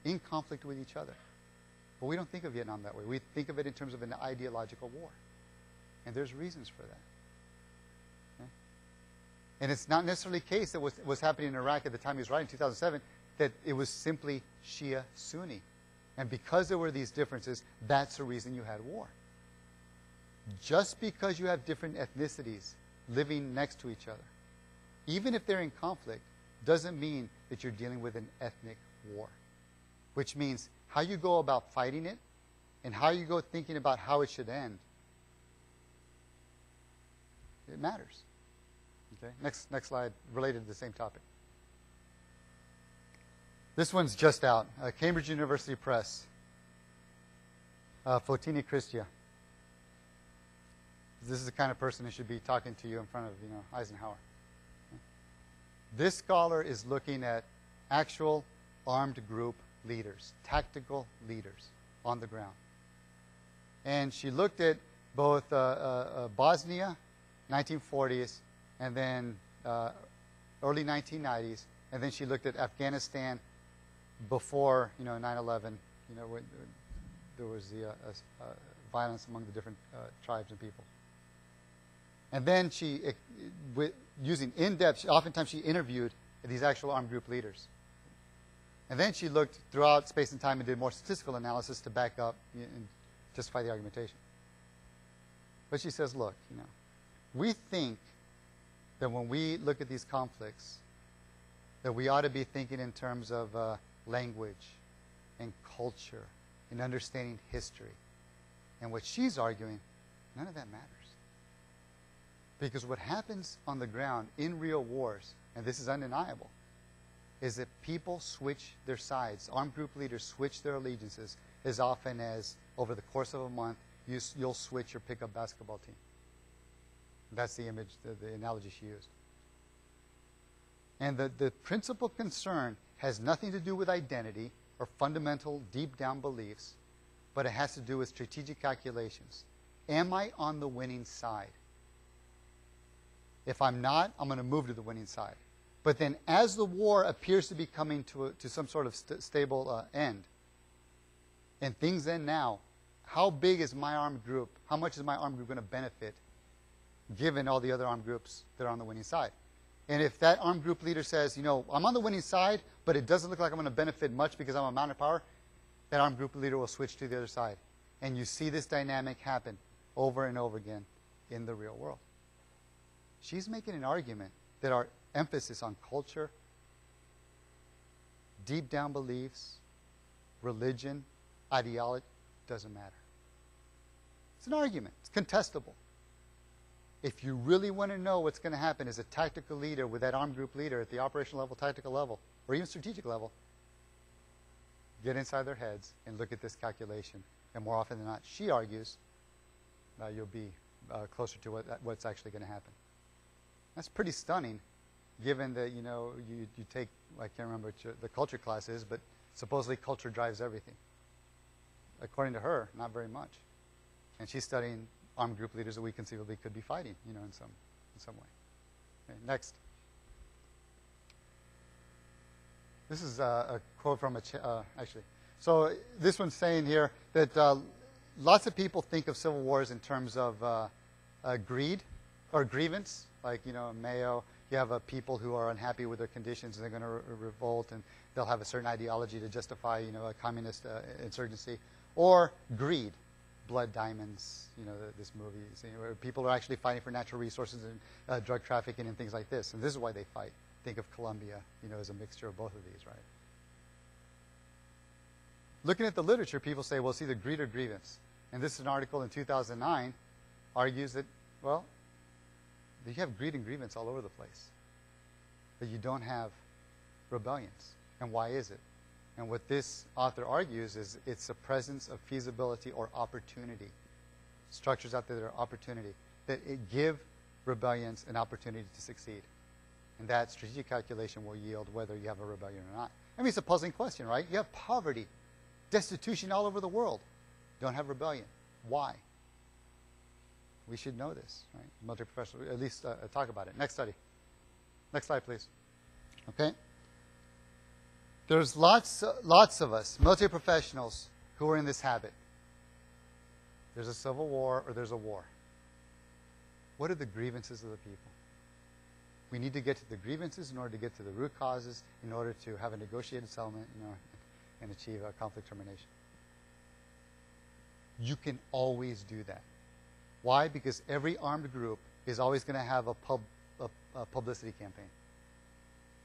in conflict with each other. But we don't think of Vietnam that way. We think of it in terms of an ideological war. And there's reasons for that. Okay? And it's not necessarily the case that what was happening in Iraq at the time he was writing, 2007, that it was simply Shia Sunni. And because there were these differences, that's the reason you had war. Just because you have different ethnicities living next to each other, even if they're in conflict, doesn't mean that you're dealing with an ethnic war, which means how you go about fighting it and how you go thinking about how it should end. It matters. Okay, next, next slide related to the same topic. This one's just out. Uh, Cambridge University Press. Uh, Fotini Christia. This is the kind of person who should be talking to you in front of, you know, Eisenhower. This scholar is looking at actual armed group leaders, tactical leaders on the ground. And she looked at both uh, uh, uh Bosnia, 1940s, and then uh, early 1990s, and then she looked at Afghanistan before, you know, 9/11. You know, when there was the uh, uh, violence among the different tribes and people. And then she, with, using in-depth, oftentimes she interviewed these actual armed group leaders. And then she looked throughout space and time and did more statistical analysis to back up and justify the argumentation. But she says, look, you know, we think that when we look at these conflicts, that we ought to be thinking in terms of uh, language and culture and understanding history. And what she's arguing, none of that matters. Because what happens on the ground in real wars, and this is undeniable, is that people switch their sides. Armed group leaders switch their allegiances as often as over the course of a month you, will switch your pickup basketball team. That's the image, the, the analogy she used. And the, the principal concern has nothing to do with identity or fundamental deep down beliefs, but it has to do with strategic calculations. Am I on the winning side? If I'm not, I'm going to move to the winning side. But then, as the war appears to be coming to, a, to some sort of st- stable uh, end, and things end now, how big is my armed group? How much is my armed group going to benefit given all the other armed groups that are on the winning side? And if that armed group leader says, you know, I'm on the winning side, but it doesn't look like I'm going to benefit much because I'm a mounted power, that armed group leader will switch to the other side. And you see this dynamic happen over and over again in the real world. She's making an argument that our emphasis on culture, deep down beliefs, religion, ideology doesn't matter. It's an argument, it's contestable. If you really want to know what's going to happen as a tactical leader with that armed group leader at the operational level, tactical level, or even strategic level, get inside their heads and look at this calculation. And more often than not, she argues, uh, you'll be uh, closer to what, what's actually going to happen. That's pretty stunning, given that you know you, you take I can't remember what your, the culture class is, but supposedly culture drives everything. According to her, not very much. And she's studying armed group leaders that we conceivably could be fighting, you know, in some in some way. Okay, next. This is uh, a quote from a ch- uh, actually. So this one's saying here that uh, lots of people think of civil wars in terms of uh, uh, greed or grievance, like you know Mao. You have uh, people who are unhappy with their conditions and they're going to re- revolt, and they'll have a certain ideology to justify you know a communist insurgency, or greed, blood diamonds. You know the, this movie, you know, where people are actually fighting for natural resources and drug trafficking and things like this, and this is why they fight think of Colombia, you know, as a mixture of both of these, right? Looking at the literature, people say, well, it's either greed or grievance. And this is an article in 2009 argues that, well, you have greed and grievance all over the place, but you don't have rebellions. And why is it? And what this author argues is it's a presence of feasibility or opportunity. Structures out there that are opportunity, that give rebellions an opportunity to succeed. And that strategic calculation will yield whether you have a rebellion or not. I mean, it's a puzzling question, right? You have poverty, destitution all over the world. Don't have rebellion. Why? We should know this, right? Military professionals, at least uh, talk about it. Next study. Next slide, please. Okay? There's lots, uh, lots of us, multi-professionals, who are in this habit. There's a civil war or there's a war. What are the grievances of the people? we need to get to the grievances in order to get to the root causes, in order to have a negotiated settlement, you know, and achieve a conflict termination. You can always do that. Why? Because every armed group is always going to have a, pub, a, a publicity campaign.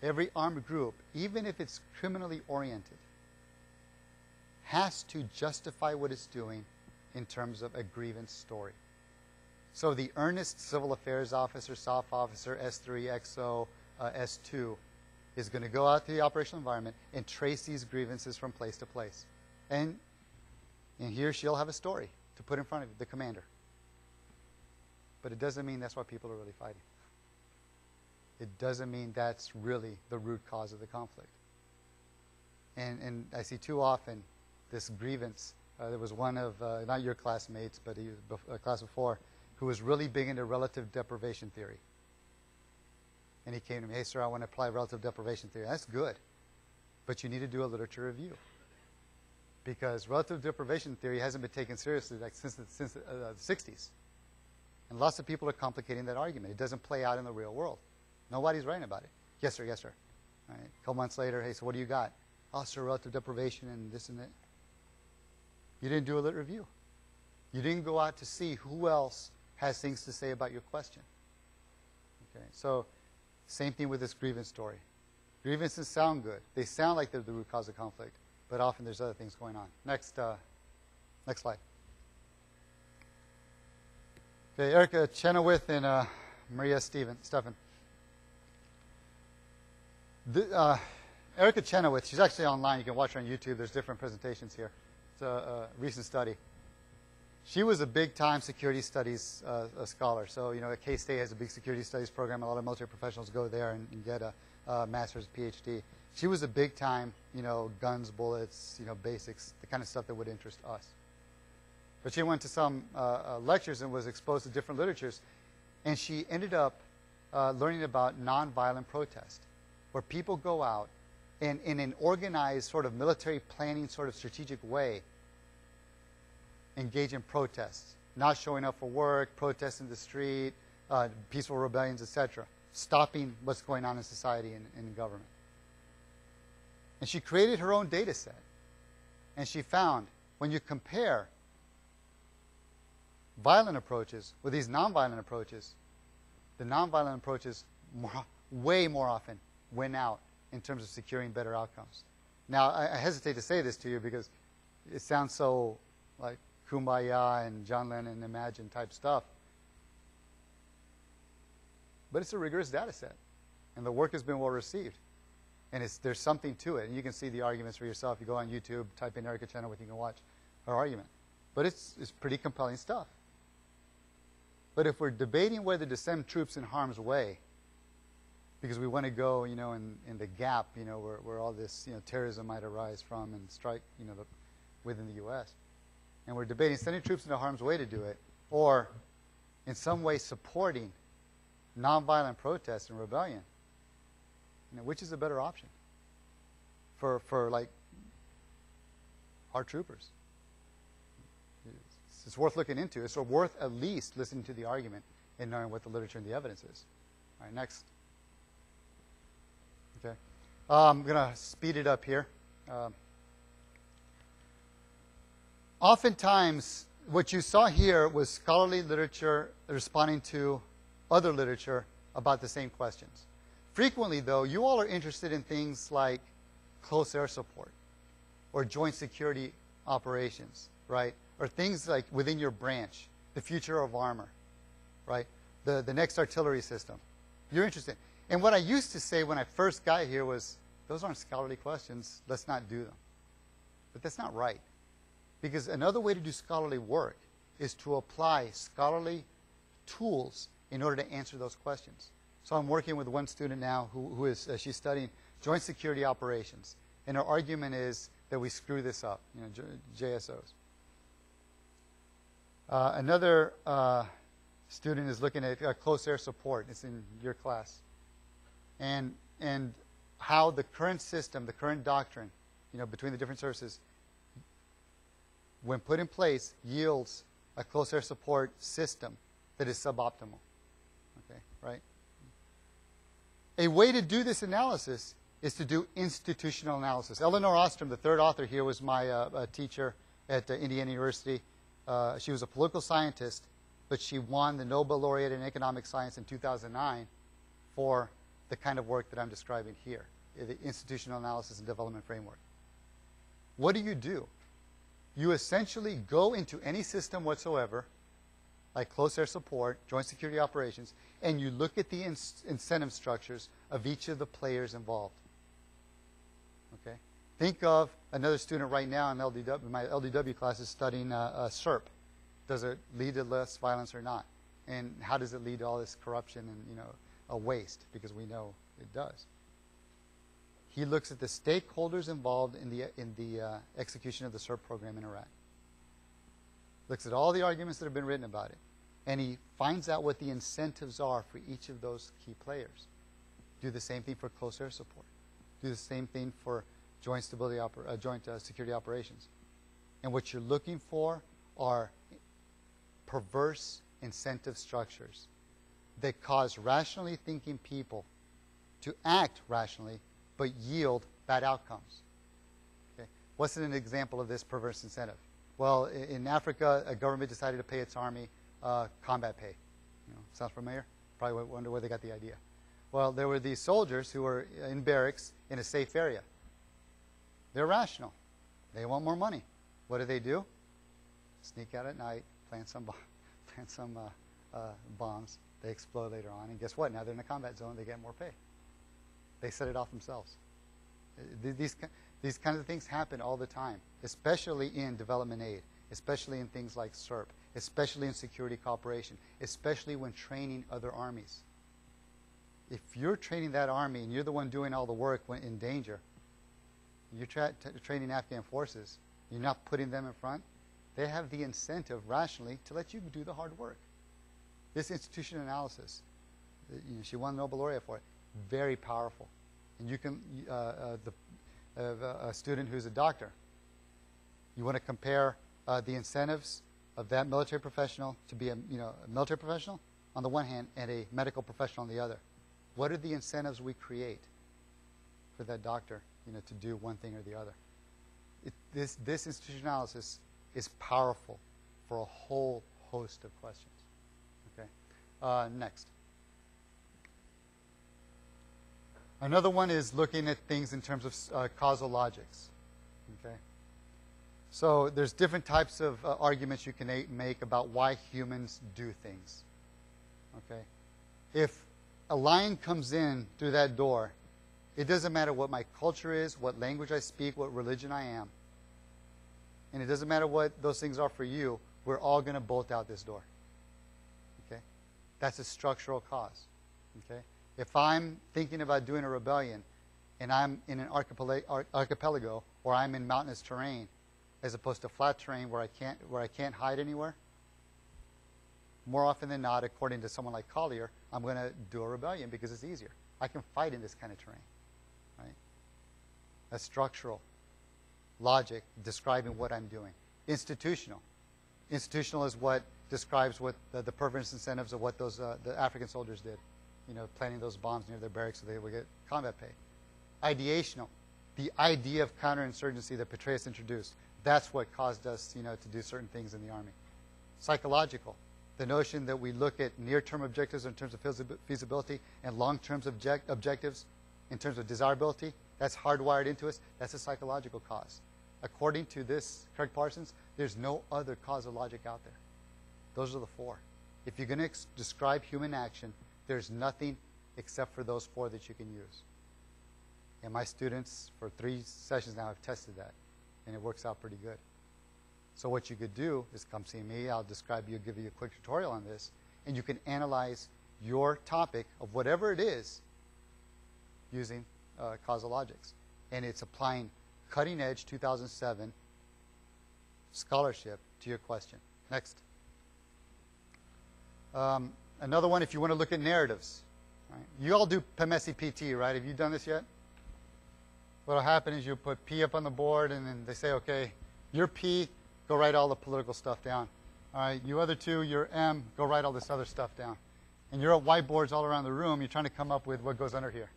Every armed group, even if it's criminally oriented, has to justify what it's doing in terms of a grievance story. So the earnest civil affairs officer, SOF officer, S3, XO, uh, S2 is going to go out to the operational environment and trace these grievances from place to place. And, and here she'll have a story to put in front of the commander. But it doesn't mean that's why people are really fighting. It doesn't mean that's really the root cause of the conflict. And, and I see too often this grievance. Uh, there was one of, uh, not your classmates, but he was a class before, who was really big into relative deprivation theory. And he came to me, hey, sir, I want to apply relative deprivation theory. That's good. But you need to do a literature review. Because relative deprivation theory hasn't been taken seriously like since since uh, the 60s. And lots of people are complicating that argument. It doesn't play out in the real world. Nobody's writing about it. Yes, sir, yes, sir. All right. A couple months later, hey, so what do you got? Oh, sir, relative deprivation and this and that. You didn't do a lit review. You didn't go out to see who else has things to say about your question. Okay, so same thing with this grievance story. Grievances sound good. They sound like they're the root cause of conflict, but often there's other things going on. Next, uh, next slide. Okay, Erica Chenoweth and uh, Maria Steven, Stephan. The, uh, Erica Chenoweth, she's actually online. You can watch her on YouTube. There's different presentations here. It's a, a recent study she was a big time security studies uh, scholar. So, you know, K State has a big security studies program. A lot of military professionals go there and, and get a, a, master's, PhD. She was a big time, you know, guns, bullets, you know, basics, the kind of stuff that would interest us. But she went to some uh, uh, lectures and was exposed to different literatures. And she ended up uh, learning about nonviolent protest, where people go out and in an organized sort of military planning sort of strategic way engage in protests, not showing up for work, protests in the street, uh, peaceful rebellions, etc., stopping what's going on in society and, and in government. And she created her own data set. And she found when you compare violent approaches with these nonviolent approaches, the nonviolent approaches more, way more often win out in terms of securing better outcomes. Now, I, I hesitate to say this to you because it sounds so like kumbaya and John Lennon Imagine type stuff. But it's a rigorous data set, and the work has been well received. And there's something to it. And you can see the arguments for yourself. You go on YouTube, type in Erica Chenoweth, you can watch her argument. But it's, it's pretty compelling stuff. But if we're debating whether to send troops in harm's way, because we want to go, you know, in, in the gap, you know, where, where all this, you know, terrorism might arise from and strike, you know, the, within the U.S. And we're debating sending troops into harm's way to do it, or in some way supporting nonviolent protest and rebellion. You know, which is a better option for, for like our troopers? It's, worth looking into. It's worth at least listening to the argument and knowing what the literature and the evidence is. All right, next. Okay. Uh, I'm going to speed it up here. Um, oftentimes, what you saw here was scholarly literature responding to other literature about the same questions. Frequently, though, you all are interested in things like close air support or joint security operations, right? Or things like within your branch, the future of armor, right? The, the next artillery system. You're interested. And what I used to say when I first got here was, those aren't scholarly questions. Let's not do them. But that's not right. Because another way to do scholarly work is to apply scholarly tools in order to answer those questions. So I'm working with one student now who, who is uh, she's studying joint security operations, and her argument is that we screw this up, you know, JSOs. Uh, another uh, student is looking at uh, close air support. It's in your class, and and how the current system, the current doctrine, you know, between the different services, when put in place, yields a close air support system that is suboptimal. Okay, right? A way to do this analysis is to do institutional analysis. Elinor Ostrom, the third author here, was my uh, teacher at uh, Indiana University. Uh, she was a political scientist, but she won the Nobel laureate in economic science in 2009 for the kind of work that I'm describing here, the institutional analysis and development framework. What do you do? You essentially go into any system whatsoever like close air support, joint security operations, and you look at the in incentive structures of each of the players involved. Okay? Think of another student right now in LDW, my LDW class is studying uh, uh, CERP. Does it lead to less violence or not? And how does it lead to all this corruption and you know a waste? Because we know it does. He looks at the stakeholders involved in the in the uh, execution of the CERP program in Iraq looks at all the arguments that have been written about it, and he finds out what the incentives are for each of those key players. Do the same thing for close air support. Do the same thing for joint stability, uh, joint uh, security operations. And what you're looking for are perverse incentive structures that cause rationally thinking people to act rationally but yield bad outcomes. Okay? What's an example of this perverse incentive? Well, in Africa, a government decided to pay its army uh, combat pay. You know, sounds familiar? Probably wonder where they got the idea. Well, there were these soldiers who were in barracks in a safe area. They're rational. They want more money. What do they do? Sneak out at night, plant some, plant some uh, uh, bombs. They explode later on, and guess what? Now they're in a combat zone. They get more pay. They set it off themselves. These, these kinds of things happen all the time, especially in development aid, especially in things like CERP, especially in security cooperation, especially when training other armies. If you're training that army and you're the one doing all the work when in danger, you're tra training Afghan forces, you're not putting them in front, they have the incentive rationally to let you do the hard work. This institution analysis, you know, she won the Nobel laureate for it, very powerful. And you can, uh, uh, the of a student who's a doctor. You want to compare uh, the incentives of that military professional to be a you know a military professional on the one hand and a medical professional on the other. What are the incentives we create for that doctor, you know, to do one thing or the other? It, this this institutional analysis is powerful for a whole host of questions. Okay, uh, next. Another one is looking at things in terms of uh, causal logics. Okay. So there's different types of uh, arguments you can make about why humans do things. Okay. If a lion comes in through that door, it doesn't matter what my culture is, what language I speak, what religion I am. And it doesn't matter what those things are for you, we're all going to bolt out this door. Okay? That's a structural cause. Okay? If I'm thinking about doing a rebellion and I'm in an archipelago, or I'm in mountainous terrain as opposed to flat terrain where I can't where I can't hide anywhere, more often than not, according to someone like Collier, I'm going to do a rebellion because it's easier. I can fight in this kind of terrain. That's structural logic describing what I'm doing. Institutional. Institutional is what describes what the, the purpose incentives of what those uh, the African soldiers did you know, planting those bombs near their barracks so they would get combat pay. Ideational, the idea of counterinsurgency that Petraeus introduced, that's what caused us, you know, to do certain things in the army. Psychological, the notion that we look at near-term objectives in terms of feasibility and long-term object- objectives in terms of desirability, that's hardwired into us. That's a psychological cause. According to this, Craig Parsons, there's no other causal logic out there. Those are the four. If you're going to describe human action, there's nothing except for those four that you can use. And my students, for three sessions now, have tested that, and it works out pretty good. So what you could do is come see me. I'll describe you, give you a quick tutorial on this, and you can analyze your topic of whatever it is using uh, causal logics. And it's applying cutting edge 2007 scholarship to your question. Next. Um, Another one, if you want to look at narratives. Right? You all do PMESII-PT, right? Have you done this yet? What will happen is you put P up on the board, and then they say, okay, your P, go write all the political stuff down. All right, you other two, your M, go write all this other stuff down. And you're at whiteboards all around the room. You're trying to come up with what goes under here.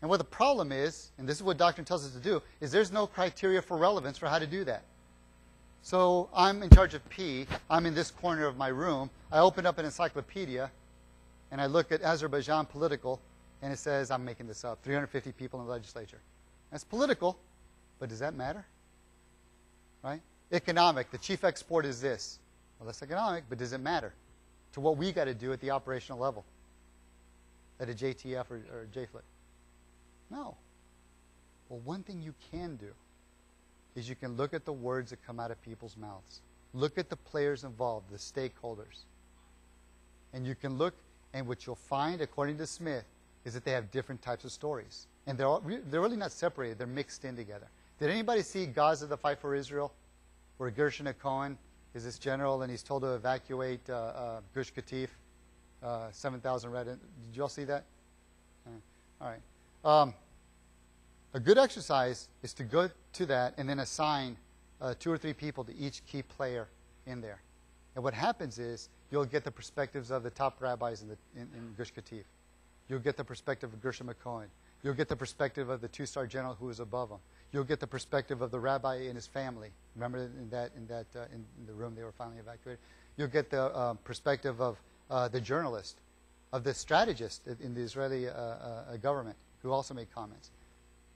And what the problem is, and this is what doctrine tells us to do, is there's no criteria for relevance for how to do that. So I'm in charge of P. I'm in this corner of my room. I open up an encyclopedia and I look at Azerbaijan political, and it says, I'm making this up 350 people in the legislature. That's political, but does that matter? Right? Economic, the chief export is this. Well, that's economic, but does it matter to what we got to do at the operational level? At a JTF or, or JFLCC? No. Well, one thing you can do is you can look at the words that come out of people's mouths. Look at the players involved, the stakeholders. And you can look, and what you'll find, according to Smith, is that they have different types of stories. And they're, all, they're really not separated, they're mixed in together. Did anybody see Gaza, the fight for Israel, where Gershon Cohen is this general and he's told to evacuate uh, uh, Gush Katif, uh, 7,000 red. Did you all see that? Uh, all right. Um, a good exercise is to go to that and then assign uh, two or three people to each key player in there. And what happens is you'll get the perspectives of the top rabbis in, the, in, in Gush Katif. You'll get the perspective of Gershon Cohen. You'll get the perspective of the two-star general who is above him. You'll get the perspective of the rabbi and his family. Remember in that in that uh, in, in, the room they were finally evacuated. You'll get the uh, perspective of uh, the journalist, of the strategist in the Israeli uh, uh, government who also made comments.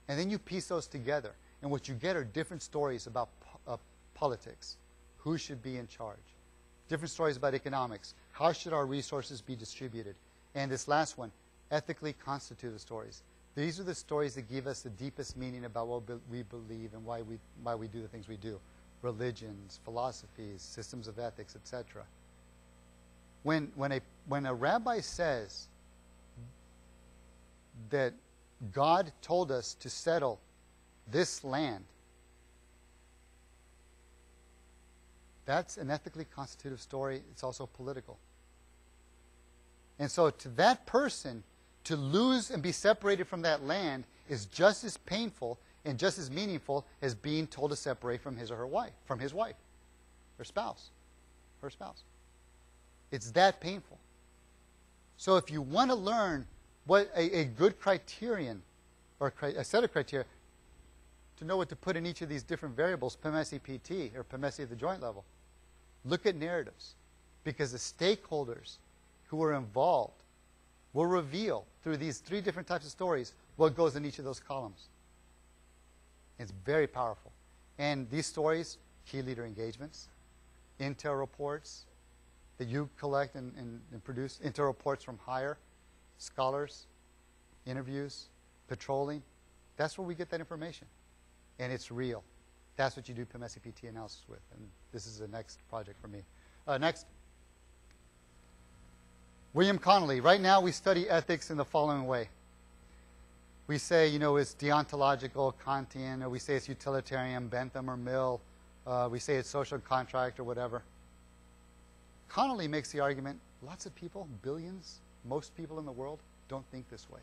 And then you piece those together. And what you get are different stories about uh, politics. Who should be in charge? Different stories about economics. How should our resources be distributed? And this last one, ethically constituted stories. These are the stories that give us the deepest meaning about what we believe and why we, why we do the things we do. Religions, philosophies, systems of ethics, etc. When, when, a, when a rabbi says that God told us to settle this land. That's an ethically constitutive story. It's also political. And so, to that person, to lose and be separated from that land is just as painful and just as meaningful as being told to separate from his or her wife, from his wife, her spouse. her spouse. It's that painful. So if you want to learn what a, a good criterion or a set of criteria to know what to put in each of these different variables, PMESII-PT or PMESII at the joint level, look at narratives because the stakeholders who are involved will reveal through these three different types of stories what goes in each of those columns. It's very powerful. And these stories, key leader engagements, intel reports that you collect and, and, and produce, intel reports from higher, scholars, interviews, patrolling. That's where we get that information. And it's real. That's what you do PMESII-PT analysis with. And this is the next project for me. Uh, next. William Connolly. Right now we study ethics in the following way. We say, you know, it's deontological, Kantian, or we say it's utilitarian, Bentham or Mill. Uh, we say it's social contract or whatever. Connolly makes the argument lots of people, billions, most people in the world, don't think this way.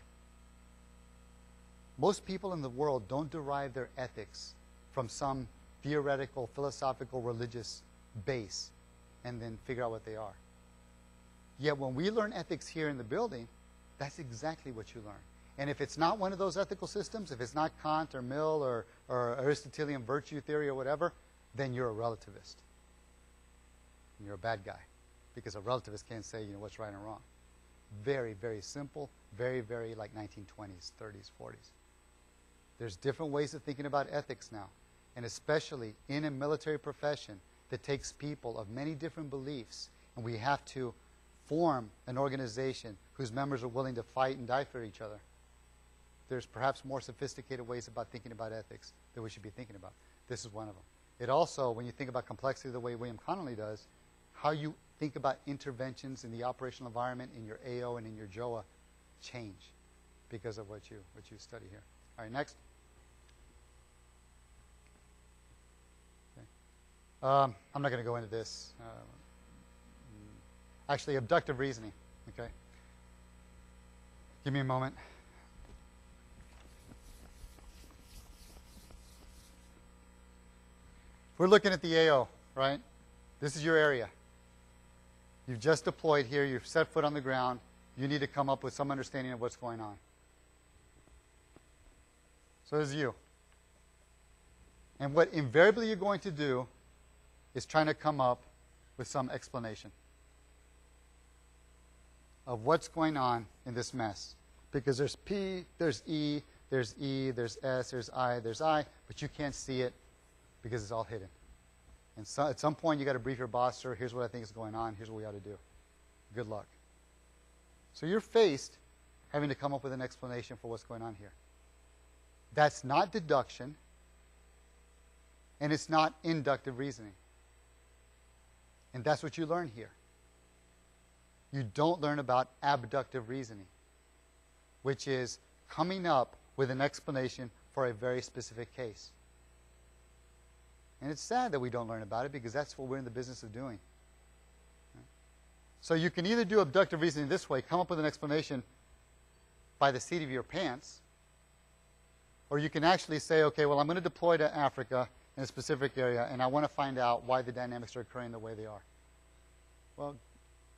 Most people in the world don't derive their ethics from some theoretical, philosophical, religious base and then figure out what they are. Yet when we learn ethics here in the building, that's exactly what you learn. And if it's not one of those ethical systems, if it's not Kant or Mill or, or Aristotelian virtue theory or whatever, then you're a relativist. And you're a bad guy. Because a relativist can't say, you know, what's right and wrong. Very, very simple, very, very like 1920s, 30s, 40s. There's different ways of thinking about ethics now. And especially in a military profession that takes people of many different beliefs, and we have to form an organization whose members are willing to fight and die for each other. There's perhaps more sophisticated ways about thinking about ethics that we should be thinking about. This is one of them. It also, when you think about complexity the way William Connolly does, how you think about interventions in the operational environment in your AO and in your JOA change because of what you what you study here. All right, next. Okay. Um, I'm not going to go into this. Uh, actually, abductive reasoning. Okay. Give me a moment. We're looking at the AO, right? This is your area. You've just deployed here, you've set foot on the ground, you need to come up with some understanding of what's going on. So is you. And what invariably you're going to do is trying to come up with some explanation of what's going on in this mess. Because there's P, there's E, there's E, there's S, there's I, there's I, but you can't see it because it's all hidden. And so, at some point, you got to brief your boss, sir, here's what I think is going on, here's what we ought to do. Good luck. So you're faced having to come up with an explanation for what's going on here. That's not deduction, and it's not inductive reasoning. And that's what you learn here. You don't learn about abductive reasoning, which is coming up with an explanation for a very specific case. And it's sad that we don't learn about it because that's what we're in the business of doing. So you can either do abductive reasoning this way, come up with an explanation by the seat of your pants, or you can actually say, okay, well, I'm going to deploy to Africa in a specific area, and I want to find out why the dynamics are occurring the way they are. Well,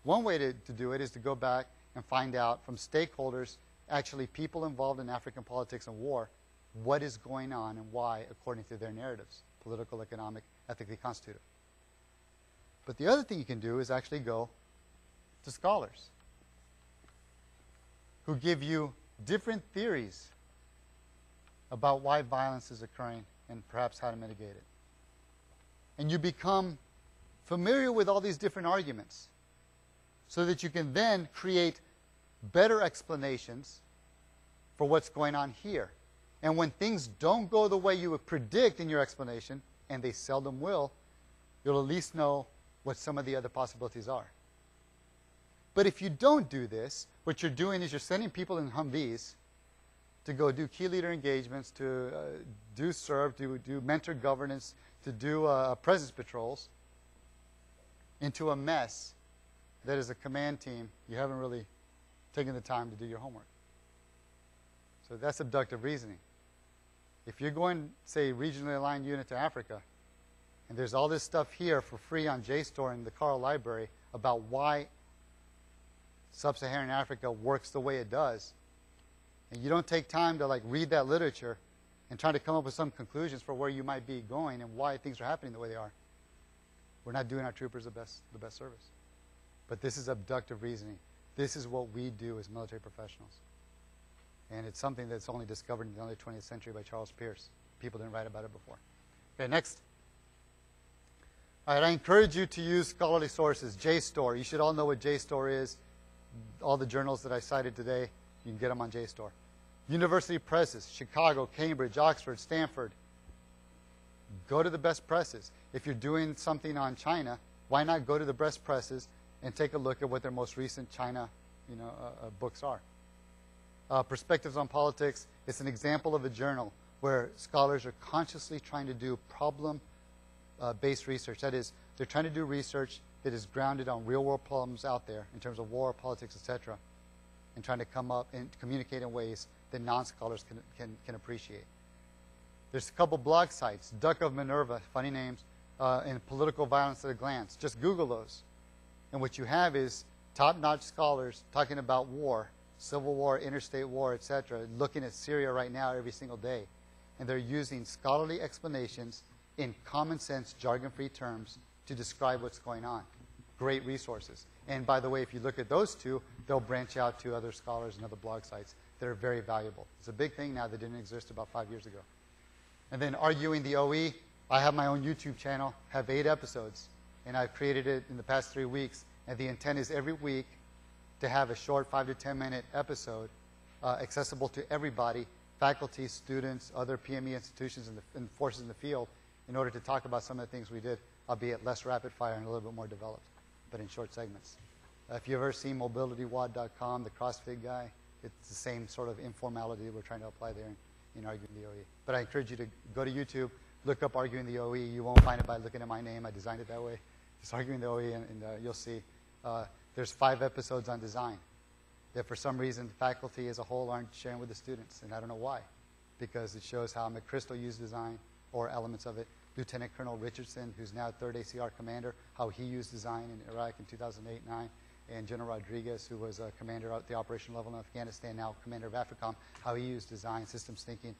one way to, to do it is to go back and find out from stakeholders, actually people involved in African politics and war, what is going on and why according to their narratives political, economic, ethically constitutive. But the other thing you can do is actually go to scholars who give you different theories about why violence is occurring and perhaps how to mitigate it. And you become familiar with all these different arguments so that you can then create better explanations for what's going on here. And when things don't go the way you would predict in your explanation, and they seldom will, you'll at least know what some of the other possibilities are. But if you don't do this, what you're doing is you're sending people in Humvees to go do key leader engagements, to uh, do CERP, to do mentor governance, to do uh, presence patrols into a mess that is a command team you haven't really taken the time to do your homework. So that's abductive reasoning. If you're going, say, regionally aligned unit to Africa, And there's all this stuff here for free on JSTOR in the Carl Library about why sub-Saharan Africa works the way it does. And you don't take time to like read that literature and try to come up with some conclusions for where you might be going and why things are happening the way they are. We're not doing our troopers the best, the best service. But this is abductive reasoning. This is what we do as military professionals. And it's something that's only discovered in the early 20th century by Charles Peirce. People didn't write about it before. Okay, next. All right, I encourage you to use scholarly sources. JSTOR. You should all know what JSTOR is. All the journals that I cited today, you can get them on JSTOR. University presses, Chicago, Cambridge, Oxford, Stanford. Go to the best presses. If you're doing something on China, why not go to the best presses and take a look at what their most recent China you know, uh, uh, books are? Uh, Perspectives on Politics It's an example of a journal where scholars are consciously trying to do problem uh, based research. That is, they're trying to do research that is grounded on real world problems out there in terms of war, politics, etc., and trying to come up and communicate in ways that non scholars can, can, can appreciate. There's a couple blog sites Duck of Minerva, funny names, uh, and Political Violence at a Glance. Just Google those. And what you have is top notch scholars talking about war, civil war, interstate war, etc., looking at Syria right now every single day. And they're using scholarly explanations in common sense, jargon free terms to describe what's going on. Great resources. And by the way, if you look at those two, they'll branch out to other scholars and other blog sites that are very valuable. It's a big thing now that didn't exist about five years ago. And then arguing the OE, I have my own YouTube channel, have eight episodes, and I've created it in the past three weeks. And the intent is every week to have a short five to ten minute episode uh, accessible to everybody, faculty, students, other PME institutions, and forces in the field, in order to talk about some of the things we did, albeit less rapid fire and a little bit more developed, but in short segments. Uh, if you've ever seen mobilitywod.com, the CrossFit guy, it's the same sort of informality that we're trying to apply there in, in arguing the OE. But I encourage you to go to YouTube, look up arguing the OE. You won't find it by looking at my name. I designed it that way. Just arguing the OE, and, and uh, you'll see uh, there's five episodes on design that for some reason the faculty as a whole aren't sharing with the students, and I don't know why, because it shows how McChrystal used design or elements of it. Lieutenant Colonel Richardson, who's now 3rd ACR commander, how he used design in Iraq in 2008-9 and General Rodriguez, who was a commander at the operation level in Afghanistan, now commander of AFRICOM, how he used design systems thinking.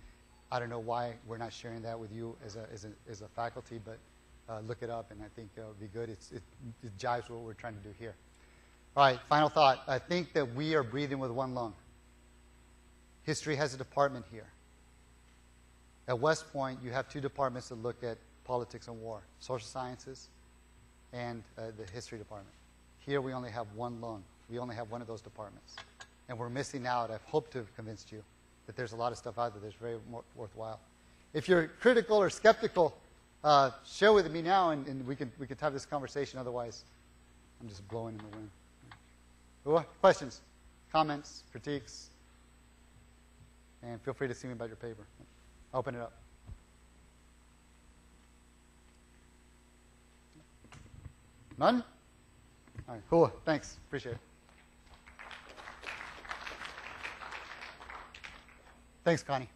I don't know why we're not sharing that with you as a, as a, as a faculty, but uh, look it up, and I think uh, it would be good. It's, it, it jives with what we're trying to do here. All right, final thought. I think that we are breathing with one lung. History has a department here. At West Point, you have two departments that look at politics and war social sciences and uh, the history department. Here we only have one lung. We only have one of those departments. And we're missing out. I've hoped to have convinced you that there's a lot of stuff out there that's very more worthwhile. If you're critical or skeptical, uh, share with me now and, and, we, can, we can have this conversation. Otherwise, I'm just blowing in the wind. Questions, comments, critiques? And feel free to see me about your paper. Open it up. None? All right, cool. Thanks. Appreciate it. Thanks, Connie.